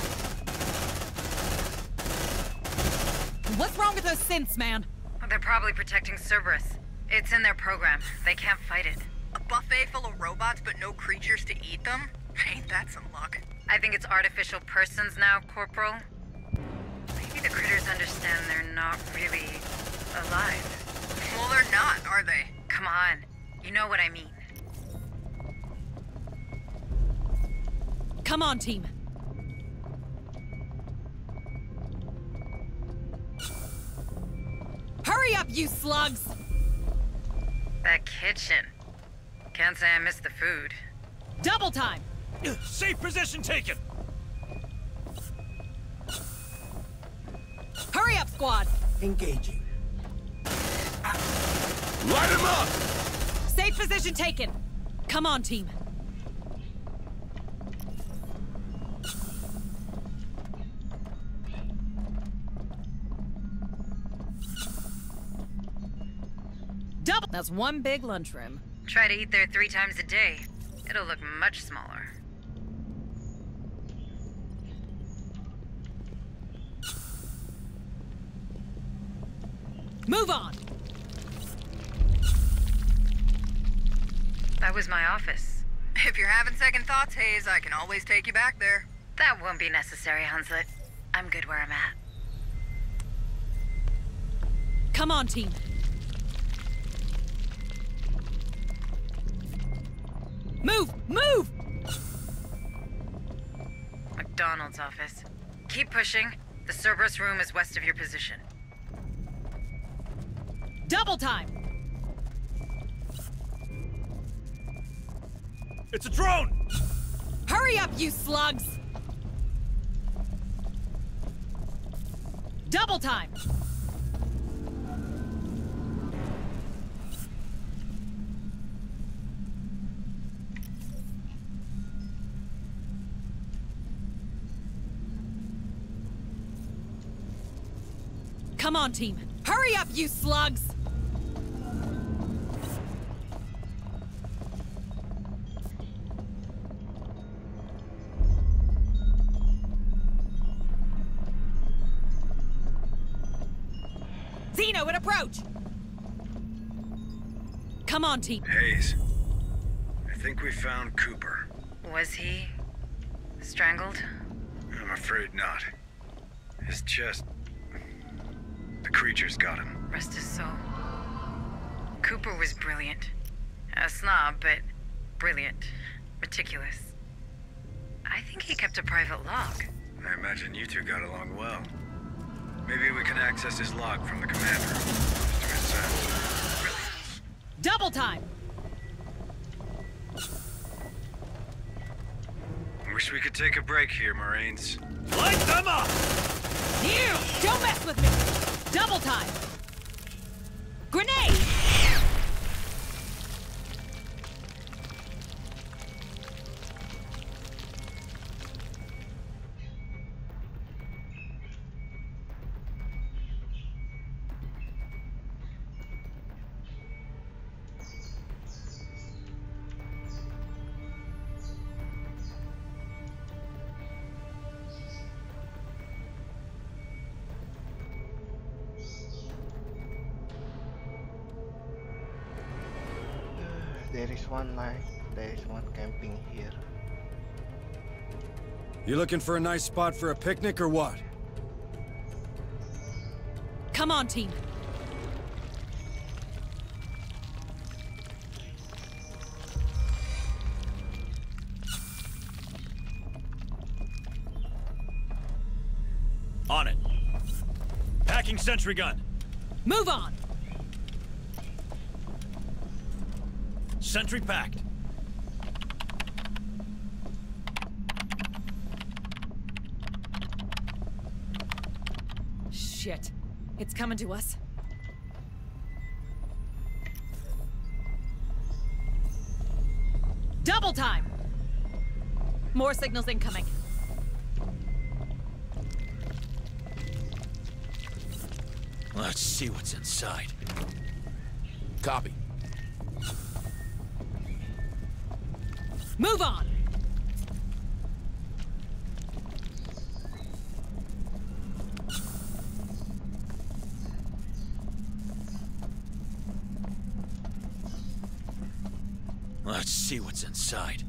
Speaker 3: What's wrong with those synths, man?
Speaker 5: They're probably protecting Cerberus. It's in their program. They can't fight it.
Speaker 4: A buffet full of robots but no creatures to eat them? Ain't that some luck?
Speaker 5: I think it's artificial persons now, Corporal. Maybe the critters understand they're not really alive.
Speaker 4: Well, they're not, are they?
Speaker 5: Come on. You know what I mean.
Speaker 3: Come on, team. Hurry up, you slugs!
Speaker 5: That kitchen. Can't say I missed the food.
Speaker 3: Double time!
Speaker 6: Safe position taken!
Speaker 3: Hurry up, squad!
Speaker 13: Engaging.
Speaker 9: Light him up!
Speaker 3: Safe position taken! Come on, team. Double! That's one big lunchroom.
Speaker 5: Try to eat there three times a day. It'll look much smaller.
Speaker 3: Move on!
Speaker 5: Was my office.
Speaker 4: If you're having second thoughts, Hayes, I can always take you back there.
Speaker 5: That won't be necessary, Hunslet. I'm good where I'm at.
Speaker 3: Come on, team. Move! Move!
Speaker 5: McDonald's office. Keep pushing. The Cerberus room is west of your position.
Speaker 3: Double time!
Speaker 6: It's a drone!
Speaker 3: Hurry up, you slugs! Double time! Come on, team. Hurry up, you slugs! Come on, team.
Speaker 10: Hayes. I think we found Cooper.
Speaker 5: Was he strangled?
Speaker 10: I'm afraid not. His chest. The creature's got him.
Speaker 5: Rest his soul. Cooper was brilliant. A snob, but brilliant. Meticulous. I think he kept a private log.
Speaker 10: I imagine you two got along well. Maybe we can access his log from the commander. To his sense. Brilliance.
Speaker 3: Double time!
Speaker 10: Wish we could take a break here, Marines.
Speaker 6: Light them up!
Speaker 3: You! Don't mess with me! Double time! Grenade!
Speaker 2: You looking for a nice spot for a picnic or what?
Speaker 3: Come on, team.
Speaker 6: On it. Packing sentry gun.
Speaker 3: Move on!
Speaker 6: Sentry packed.
Speaker 3: Shit. It's coming to us. Double time! More signals incoming.
Speaker 6: Let's see what's inside.
Speaker 9: Copy.
Speaker 3: Move on!
Speaker 6: What's inside.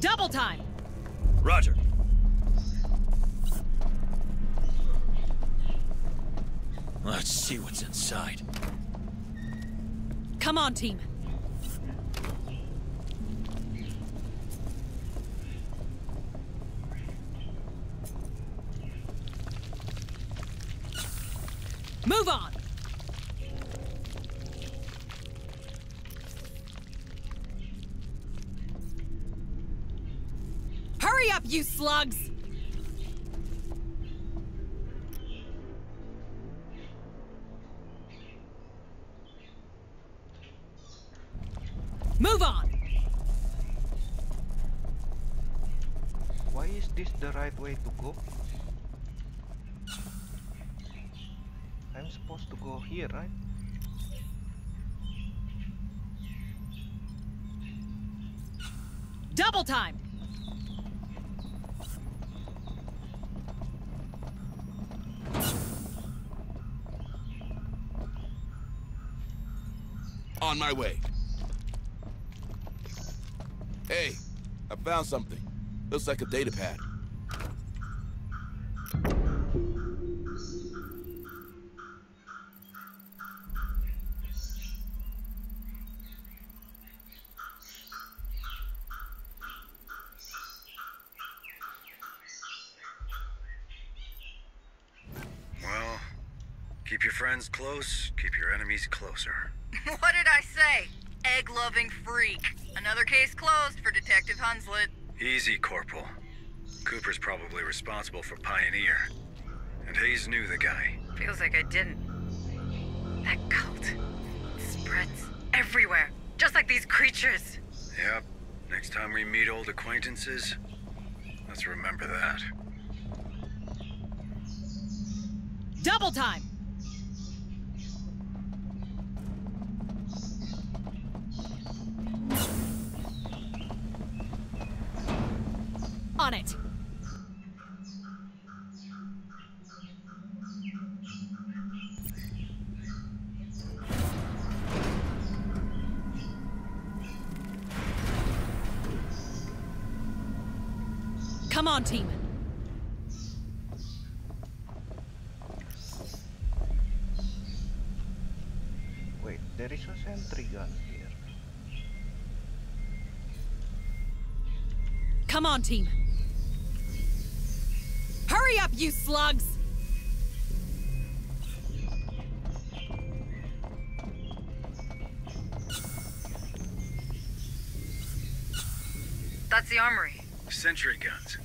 Speaker 3: Double time!
Speaker 6: Roger. Let's see what's inside.
Speaker 3: Come on, team. Double time!
Speaker 9: On my way. Hey, I found something. Looks like a data pad.
Speaker 10: Close, keep your enemies closer.
Speaker 4: what did I say? Egg-loving freak. Another case closed for Detective Hunslet.
Speaker 10: Easy, Corporal. Cooper's probably responsible for Pioneer. And Hayes knew the guy.
Speaker 5: Feels like I didn't. That cult spreads everywhere, just like these creatures.
Speaker 10: Yep. Next time we meet old acquaintances, let's remember that.
Speaker 3: Double time! Come on, team.
Speaker 7: Wait, there is a sentry gun here.
Speaker 3: Come on, team. Hurry up, you slugs!
Speaker 5: That's the armory.
Speaker 10: Sentry guns.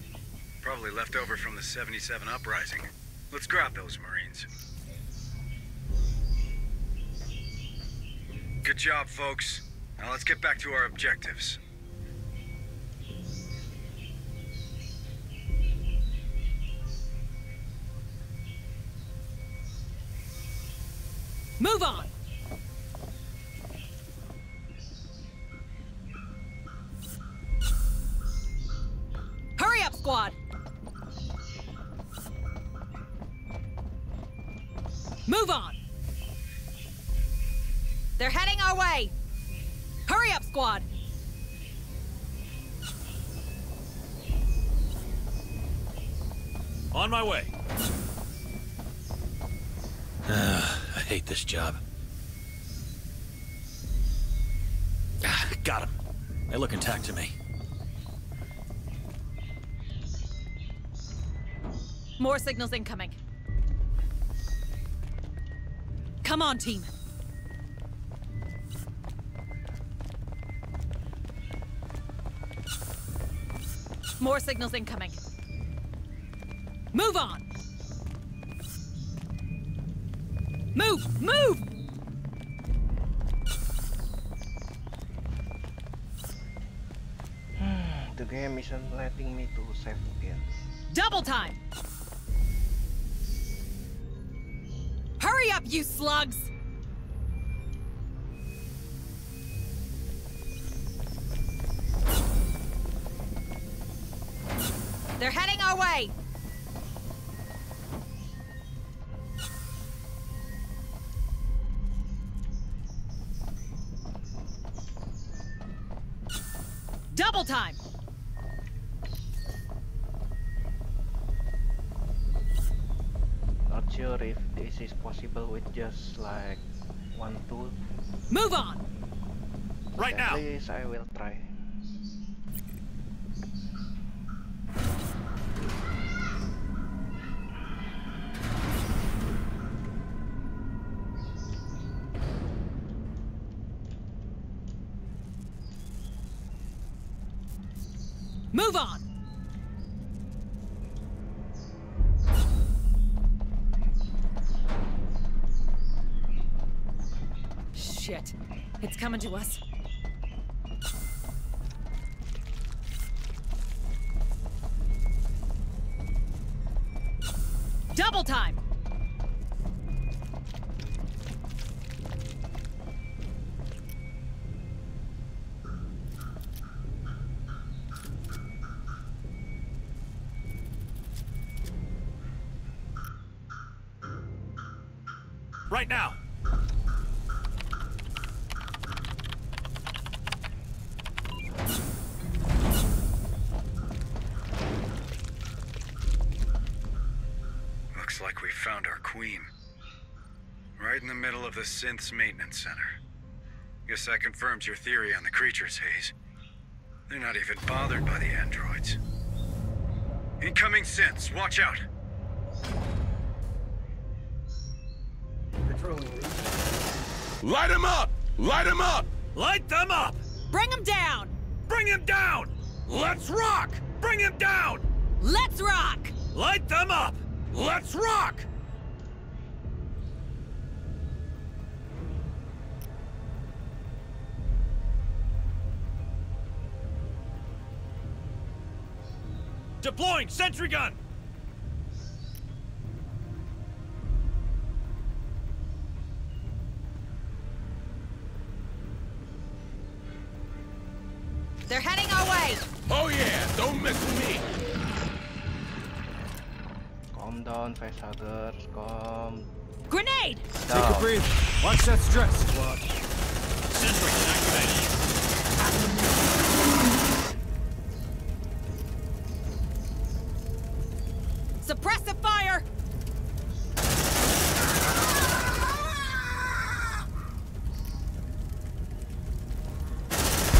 Speaker 10: Probably left over from the 77 uprising. Let's grab those Marines. Good job, folks. Now let's get back to our objectives.
Speaker 14: My way.
Speaker 6: I hate this job. Ah, got him. They look intact to me.
Speaker 3: More signals incoming. Come on, team. More signals incoming. Move on! Move! Move!
Speaker 7: The game isn't letting me to save again.
Speaker 3: Double time! Hurry up, you slugs!
Speaker 7: I will try.
Speaker 3: Move on! Shit. It's coming to us.
Speaker 10: Looks like we found our queen. Right in the middle of the synth's maintenance center. Guess that confirms your theory on the creatures, Hayes. They're not even bothered by the androids. Incoming synths, watch out!
Speaker 9: Light him up! Light him up!
Speaker 6: Light them up!
Speaker 3: Bring him down!
Speaker 6: Bring him down! Let's rock! Bring him down!
Speaker 3: Let's rock!
Speaker 6: Light them up! Let's rock! Deploying sentry gun!
Speaker 3: They're heading
Speaker 7: Calm down, facehuggers. Calm
Speaker 3: Grenade!
Speaker 2: Take a breather. Watch that stress, squad.
Speaker 6: Sentry activated.
Speaker 3: Suppress the fire!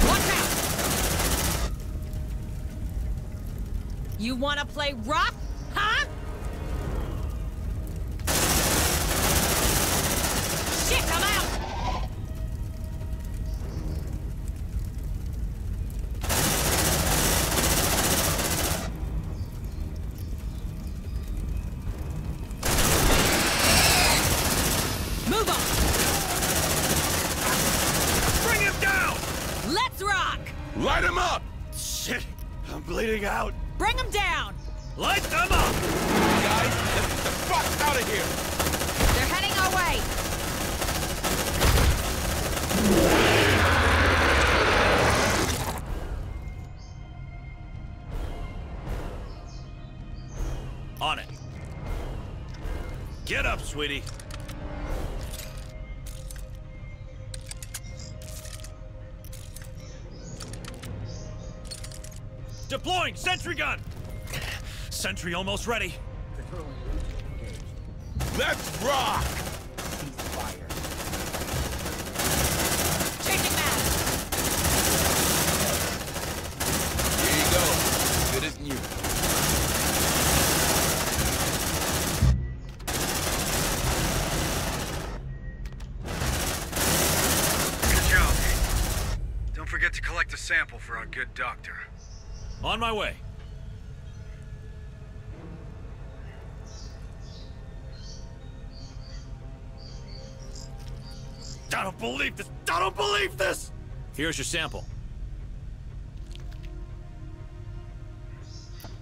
Speaker 3: Watch out! You wanna play rough?
Speaker 6: Sentry almost ready. Here's your sample.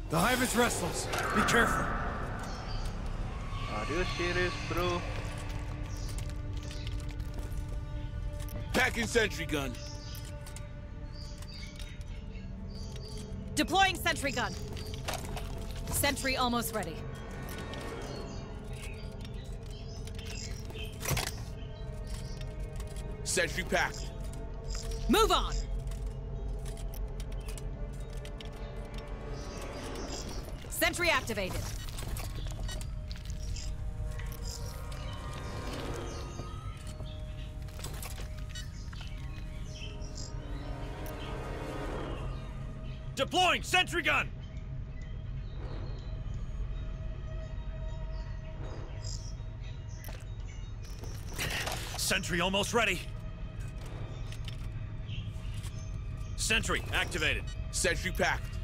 Speaker 2: The hive is restless. Be careful.
Speaker 7: Are you serious, bro?
Speaker 9: Packing sentry gun.
Speaker 3: Deploying sentry gun. Sentry almost ready.
Speaker 9: Sentry packed.
Speaker 3: Move on! Sentry activated.
Speaker 6: Deploying sentry gun! Sentry almost ready. Sentry activated.
Speaker 9: Sentry packed.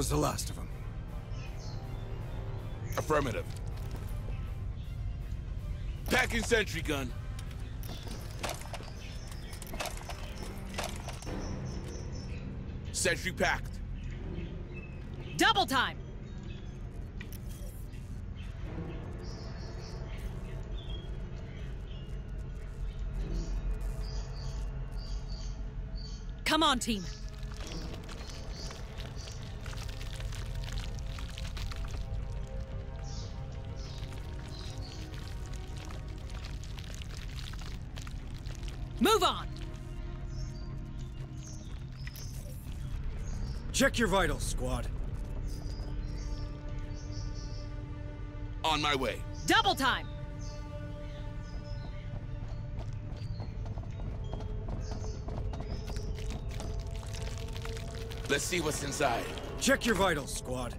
Speaker 10: Was the last of them.
Speaker 9: Affirmative. Packing sentry gun. Sentry packed.
Speaker 3: Double time! Come on, team.
Speaker 10: Check your vitals, squad.
Speaker 9: On my way.
Speaker 3: Double time!
Speaker 9: Let's see what's inside.
Speaker 10: Check your vitals, squad.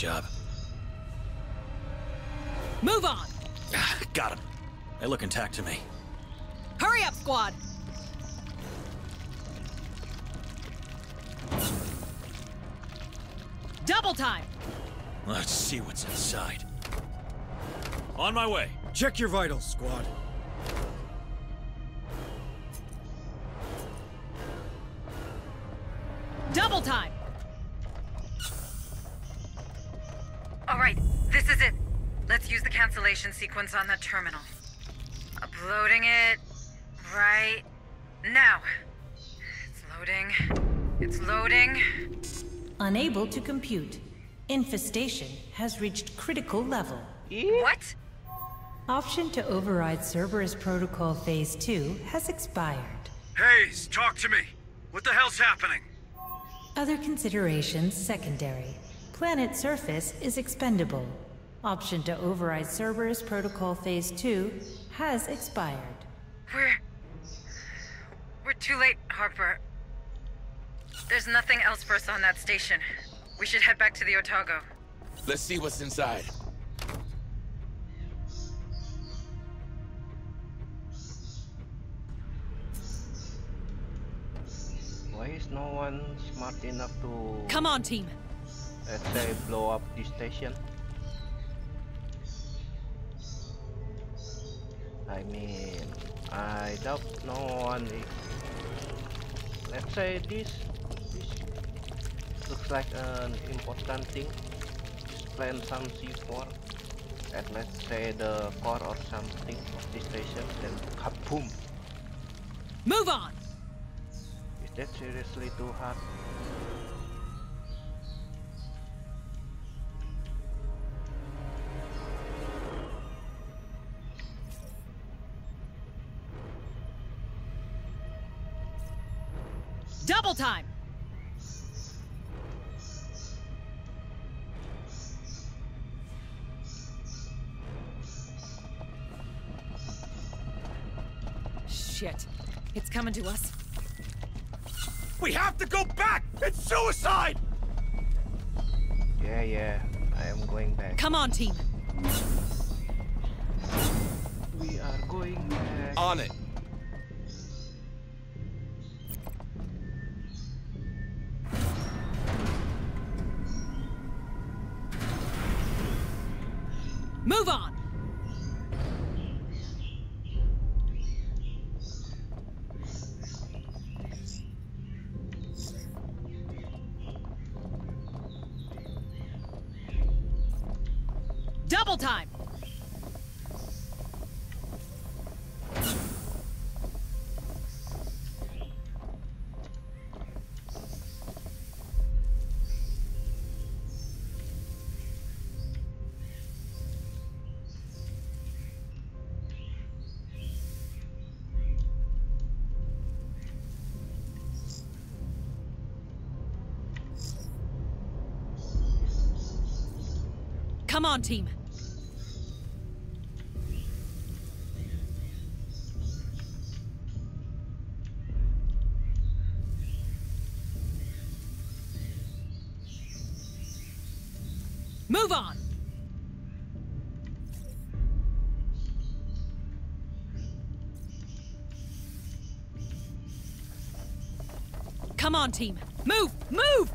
Speaker 15: Job.
Speaker 3: Move on!
Speaker 15: Ah, Got him. They look intact to me.
Speaker 3: Hurry up, squad! Double time!
Speaker 15: Let's see what's inside. On my way.
Speaker 10: Check your vitals, squad.
Speaker 5: Cancellation sequence on the terminal. Uploading it right now. It's loading. It's loading.
Speaker 8: Unable to compute. Infestation has reached critical level.
Speaker 5: What?
Speaker 8: Option to override Cerberus Protocol Phase 2 has expired.
Speaker 6: Hayes, talk to me. What the hell's happening?
Speaker 8: Other considerations secondary. Planet surface is expendable. Option to override Cerberus Protocol Phase 2 has expired.
Speaker 5: We're. We're too late, Harper. There's nothing else for us on that station. We should head back to the Otago.
Speaker 9: Let's see what's inside.
Speaker 7: Why is no one smart enough to,
Speaker 3: Come on, team.
Speaker 7: let's say, blow up this station? I mean, I doubt no one is. Let's say this, this looks like an important thing. Just plant some C4 at let's say the core or something of this station, then kaboom!
Speaker 3: Move on!
Speaker 7: Is that seriously too hard?
Speaker 3: Time! Shit. It's coming to us.
Speaker 16: We have to go back! It's suicide!
Speaker 7: Yeah, yeah, I am going back.
Speaker 3: Come on, team.
Speaker 7: We are going back.
Speaker 9: On it.
Speaker 3: Come on, team. Move on! Come on, team. Move! Move!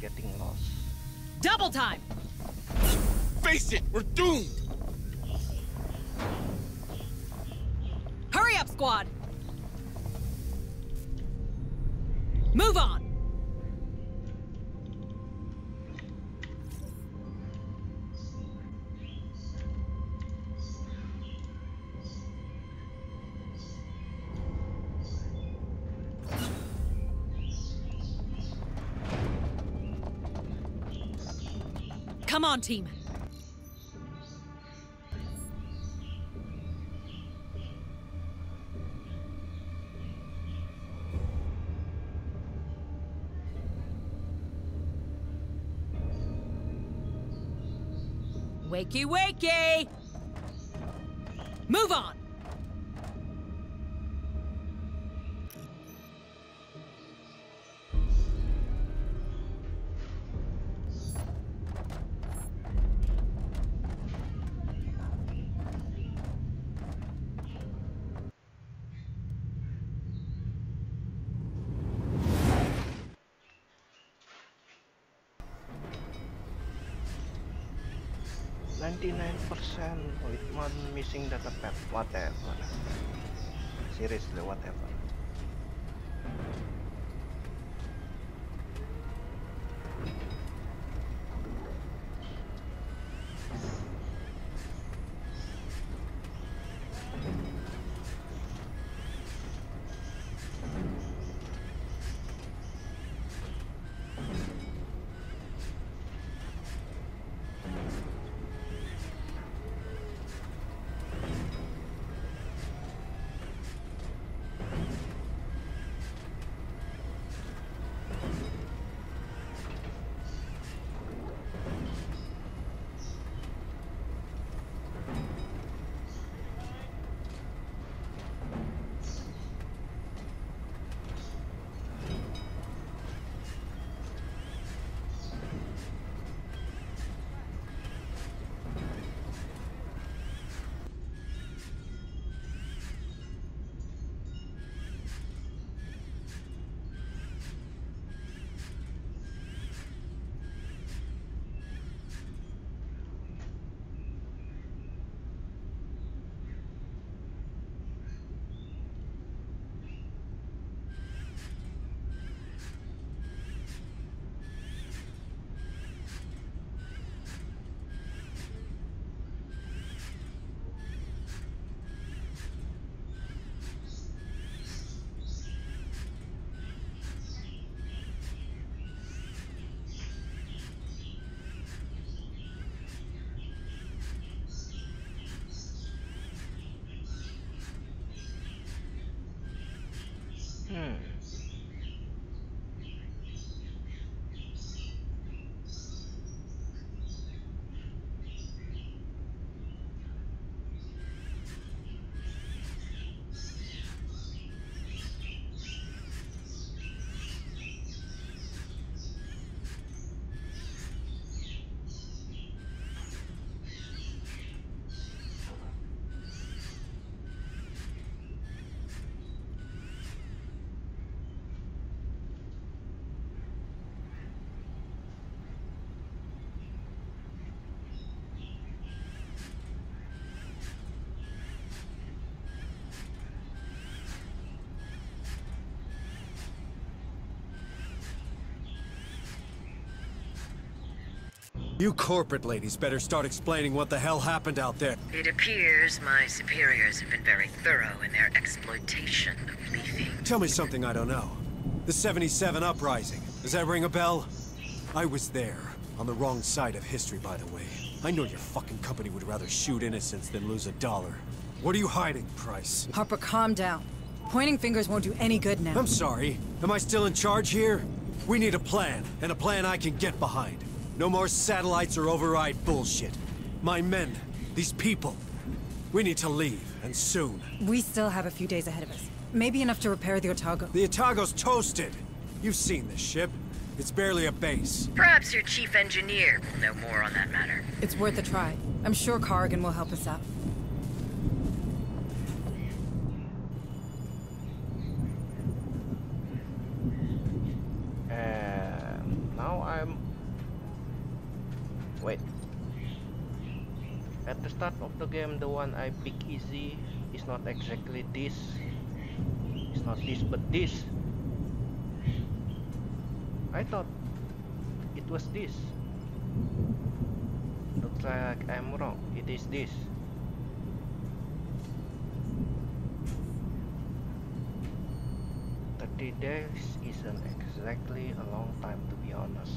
Speaker 7: Getting lost.
Speaker 3: Double time!
Speaker 9: Face it, we're doomed!
Speaker 3: Come on, team. Wakey, wakey! Move on!
Speaker 7: Missing data pad. Whatever. Seriously, whatever.
Speaker 2: You corporate ladies better start explaining what the hell happened out there.
Speaker 11: It appears my superiors have been very thorough in their exploitation of Lethe.
Speaker 2: Tell me something I don't know. The 77 Uprising. Does that ring a bell? I was there. On the wrong side of history, by the way. I know your fucking company would rather shoot innocents than lose a dollar. What are you hiding, Price?
Speaker 12: Harper, calm down. Pointing fingers won't do any good now.
Speaker 2: I'm sorry. Am I still in charge here? We need a plan, and a plan I can get behind. No more satellites or override bullshit. My men, these people, we need to leave, and soon.
Speaker 12: We still have a few days ahead of us. Maybe enough to repair the Otago.
Speaker 2: The Otago's toasted! You've seen this ship. It's barely a base.
Speaker 11: Perhaps your chief engineer will know more on that matter.
Speaker 12: It's worth a try. I'm sure Corrigan will help us out.
Speaker 7: And now I'm... Wait. The start of the game, the one I pick easy is not exactly this. It's not this, but this. I thought it was this. Looks like I'm wrong. It is this. Thirty days isn't exactly a long time to be honest.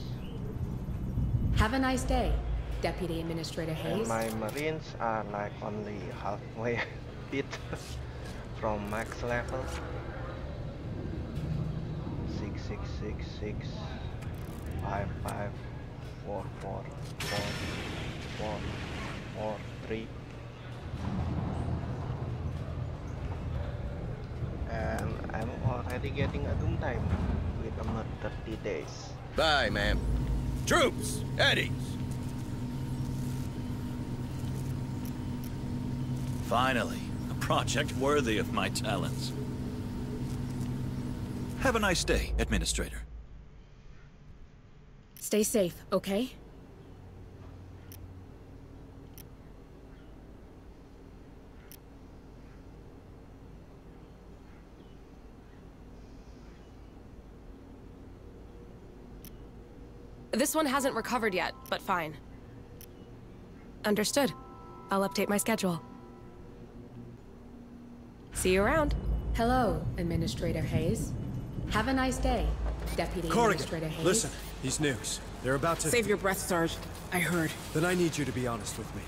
Speaker 1: Have a nice day, Deputy Administrator
Speaker 7: And
Speaker 1: Hayes.
Speaker 7: my marines are like only halfway bit from max level. Six six six six five five four four four four four three. And I'm already getting a doom time with another 30 days.
Speaker 9: Bye, ma'am. Troops! Eddies!
Speaker 15: Finally, a project worthy of my talents. Have a nice day, Administrator.
Speaker 1: Stay safe, okay?
Speaker 17: This one hasn't recovered yet, but fine. Understood. I'll update my schedule. See you around.
Speaker 1: Hello, Administrator Hayes. Have a nice day, Deputy Administrator
Speaker 2: Corrigan,
Speaker 1: Hayes.
Speaker 2: listen. These news. They're about to...
Speaker 18: Save your breath, Sarge. I heard.
Speaker 2: Then I need you to be honest with me.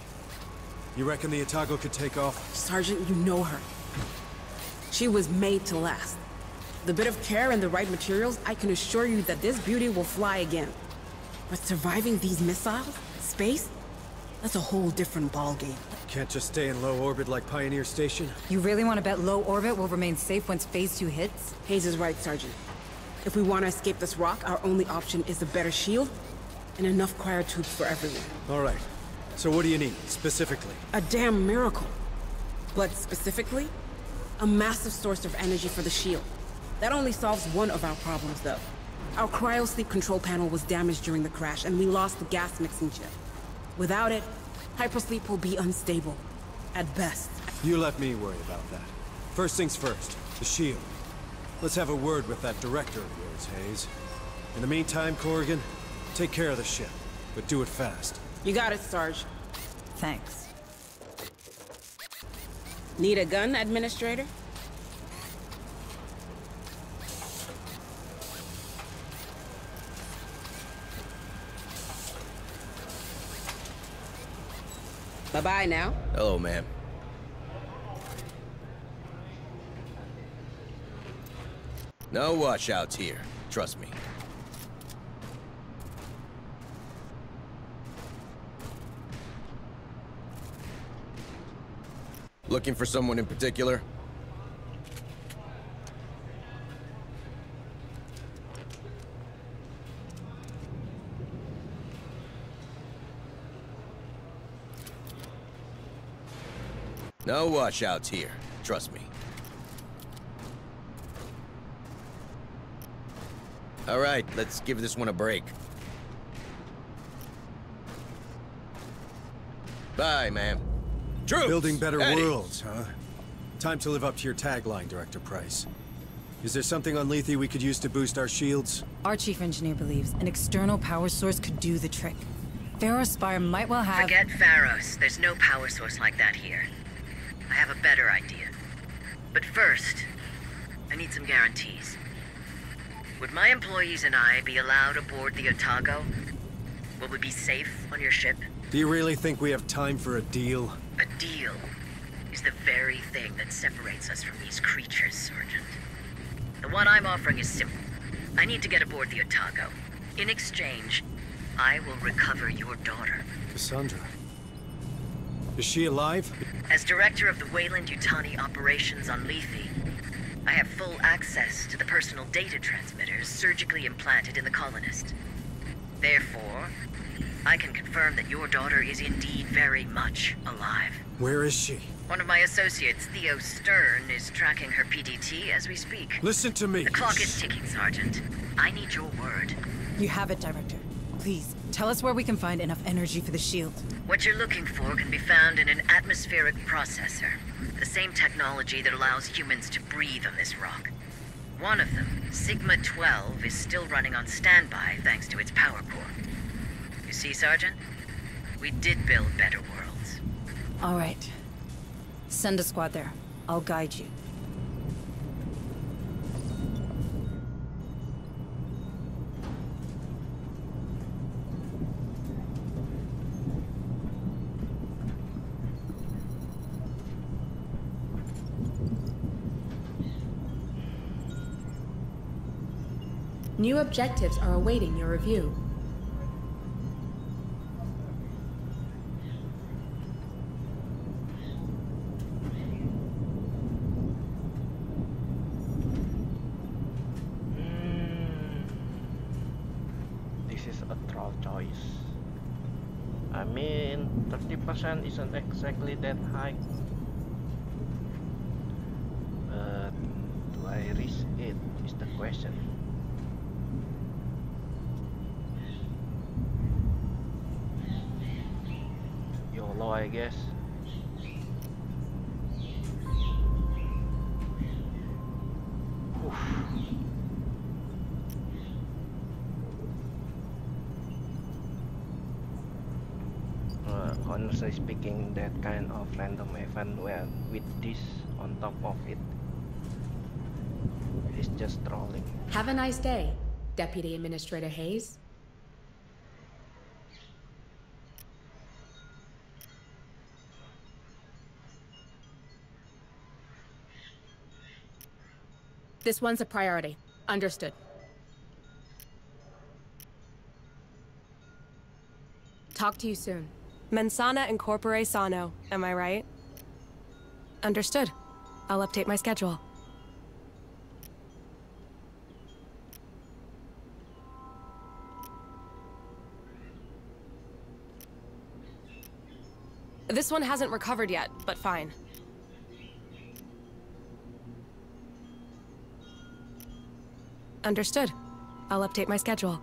Speaker 2: You reckon the Otago could take off?
Speaker 18: Sergeant, you know her. She was made to last. The bit of care and the right materials, I can assure you that this beauty will fly again. But surviving these missiles? Space? That's a whole different ballgame.
Speaker 2: Can't just stay in low orbit like Pioneer Station?
Speaker 12: You really want to bet low orbit will remain safe once Phase 2 hits?
Speaker 18: Hayes is right, Sergeant. If we want to escape this rock, our only option is a better shield and enough cryo tubes for everyone.
Speaker 2: All right. So what do you need, specifically?
Speaker 18: A damn miracle. But specifically, a massive source of energy for the shield. That only solves one of our problems, though. Our cryo sleep control panel was damaged during the crash, and we lost the gas mixing chip. Without it, hypersleep will be unstable. At best.
Speaker 2: You let me worry about that. First things first, the shield. Let's have a word with that director of yours, Hayes. In the meantime, Corrigan, take care of the ship, but do it fast.
Speaker 18: You got it, Sarge.
Speaker 12: Thanks.
Speaker 18: Need a gun, Administrator? Bye-bye now.
Speaker 9: Hello, ma'am. No washouts here. Trust me. Looking for someone in particular? No washouts here. Trust me. All right, let's give this one a break. Bye, ma'am. Troops!
Speaker 2: Building better
Speaker 9: Eddie.
Speaker 2: worlds, huh? Time to live up to your tagline, Director Price. Is there something on Lethe we could use to boost our shields?
Speaker 12: Our chief engineer believes an external power source could do the trick. Pharos Spire might well have...
Speaker 11: Forget Pharos. There's no power source like that here. I have a better idea. But first, I need some guarantees. Would my employees and I be allowed aboard the Otago? Will we be safe on your ship?
Speaker 2: Do you really think we have time for a deal?
Speaker 11: A deal is the very thing that separates us from these creatures, Sergeant. The one I'm offering is simple. I need to get aboard the Otago. In exchange, I will recover your daughter.
Speaker 2: Cassandra. Is she alive?
Speaker 11: As director of the Weyland Yutani operations on Lethe, I have full access to the personal data transmitters surgically implanted in the colonist. Therefore, I can confirm that your daughter is indeed very much alive.
Speaker 2: Where is she?
Speaker 11: One of my associates, Theo Stern, is tracking her PDT as we speak.
Speaker 2: Listen to me.
Speaker 11: The clock is ticking, Sergeant. I need your word.
Speaker 12: You have it, Director. Please, tell us where we can find enough energy for the shield.
Speaker 11: What you're looking for can be found in an atmospheric processor. The same technology that allows humans to breathe on this rock. One of them, Sigma 12, is still running on standby thanks to its power core. You see, Sergeant? We did build better worlds.
Speaker 12: All right. Send a squad there. I'll guide you.
Speaker 1: New objectives are awaiting your review.
Speaker 7: I guess. Uh, honestly speaking that kind of random event where with this on top of it, it is just trolling
Speaker 1: Have a nice day, Deputy Administrator Hayes. This one's a priority. Understood. Talk to you soon.
Speaker 17: Mensana incorpore sano, am I right? Understood. I'll update my schedule. This one hasn't recovered yet, but fine. Understood. I'll update my schedule.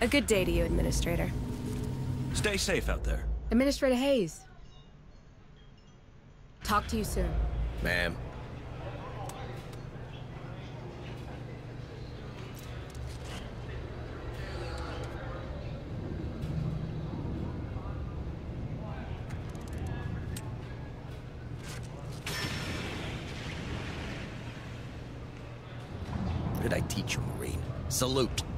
Speaker 17: A good day to you, Administrator.
Speaker 15: Stay safe out there.
Speaker 1: Administrator Hayes. Talk to you soon.
Speaker 9: Ma'am. What did I teach you, Marine? Salute.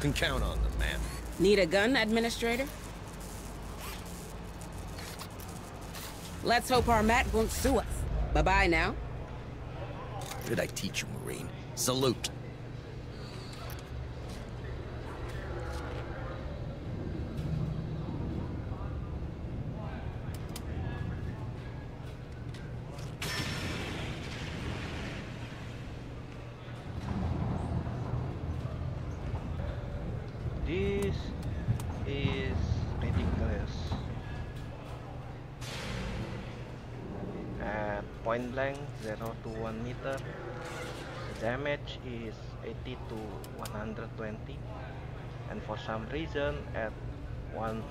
Speaker 19: Can count on them, man.
Speaker 18: Need a gun, Administrator? Let's hope our Matt won't sue us. Bye-bye now.
Speaker 19: Did I teach you, Marine? Salute.
Speaker 7: This is ridiculous. At point blank, 0 to 1 meter, the damage is 80 to 120 and for some reason at one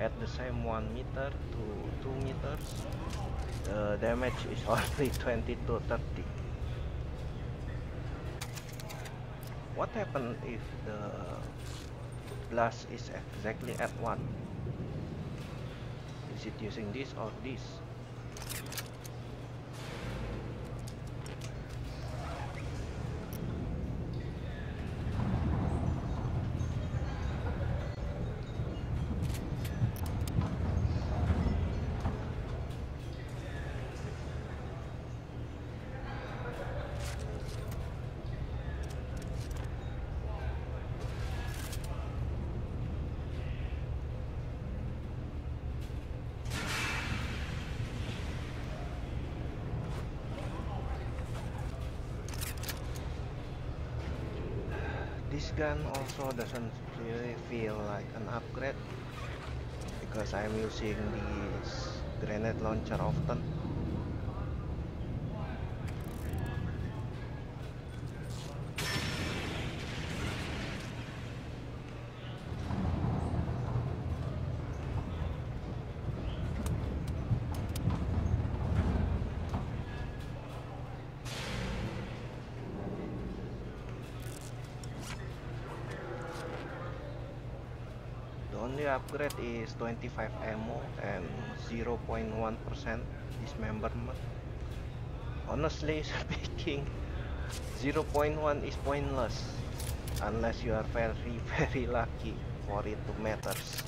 Speaker 7: at the same 1 meter to 2 meters the damage is only 20 to 30 what happens if the blast is exactly at 1 is it using this or this this gun also doesn't really feel like an upgrade because I'm using this grenade launcher often The only upgrade is 25 ammo and 0.1% dismemberment. Honestly speaking, 0.1 is pointless unless you are very very lucky for it to matters.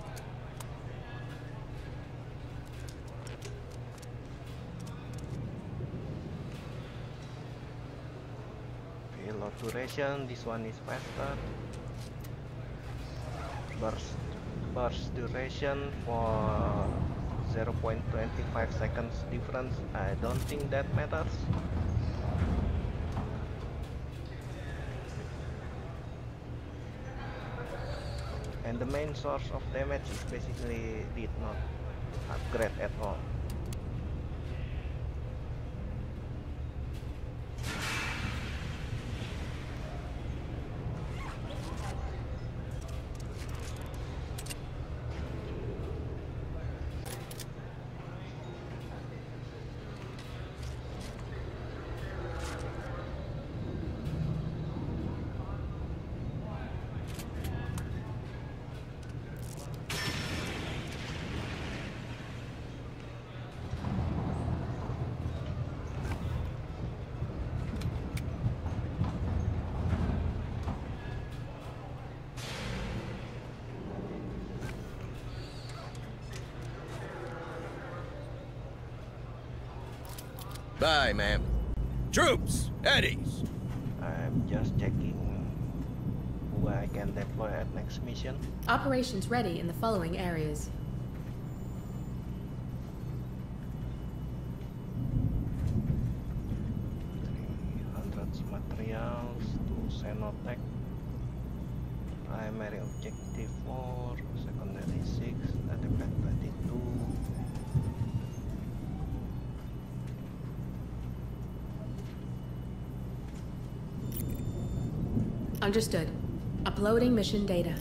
Speaker 7: Payload duration, this one is faster. Burst burst duration for 0.25 seconds difference I don't think that matters. And the main source of damage is basically did not upgrade at all
Speaker 19: Bye, ma'am. Troops, Eddies.
Speaker 7: I'm just checking who I can deploy at next mission
Speaker 1: Operations ready in the following areas.
Speaker 7: hundreds materials to Xenotech primary objective 4 secondary 6 data pack 22
Speaker 1: Understood. Uploading mission data.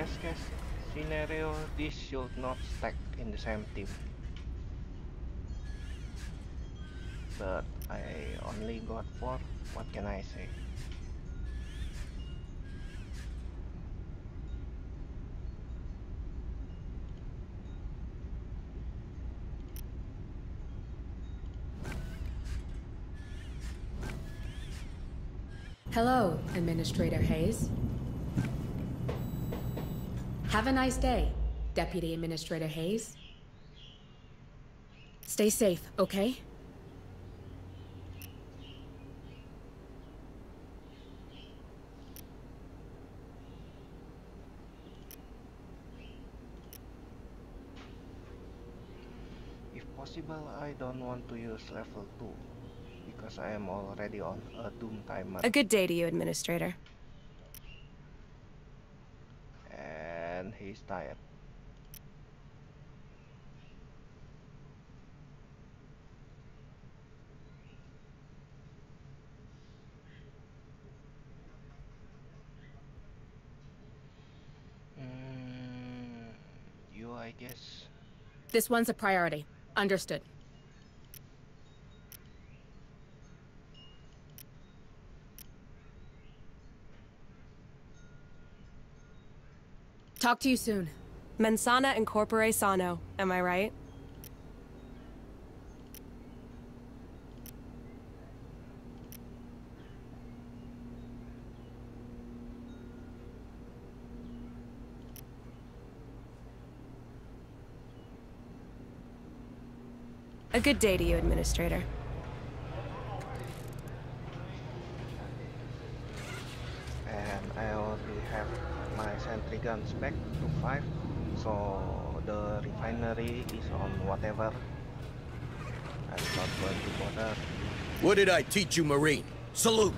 Speaker 7: Best case scenario, this should not stack in the same team. But I only got 4, what can I say?
Speaker 1: Hello, Administrator Hayes. Have a nice day, Deputy Administrator Hayes. Stay safe, okay?
Speaker 7: If possible, I don't want to use level 2 because I am already on a Doom timer.
Speaker 17: A good day to you, Administrator.
Speaker 7: And he's tired. Mm, you, I guess.
Speaker 1: This one's a priority. Understood. Talk to you soon.
Speaker 17: Mensana incorpore sano, am I right? A good day to you, Administrator.
Speaker 7: and I already have guns back to 5 so the refinery is on whatever I'm not going to bother
Speaker 19: What did I teach you, Marine? Salute!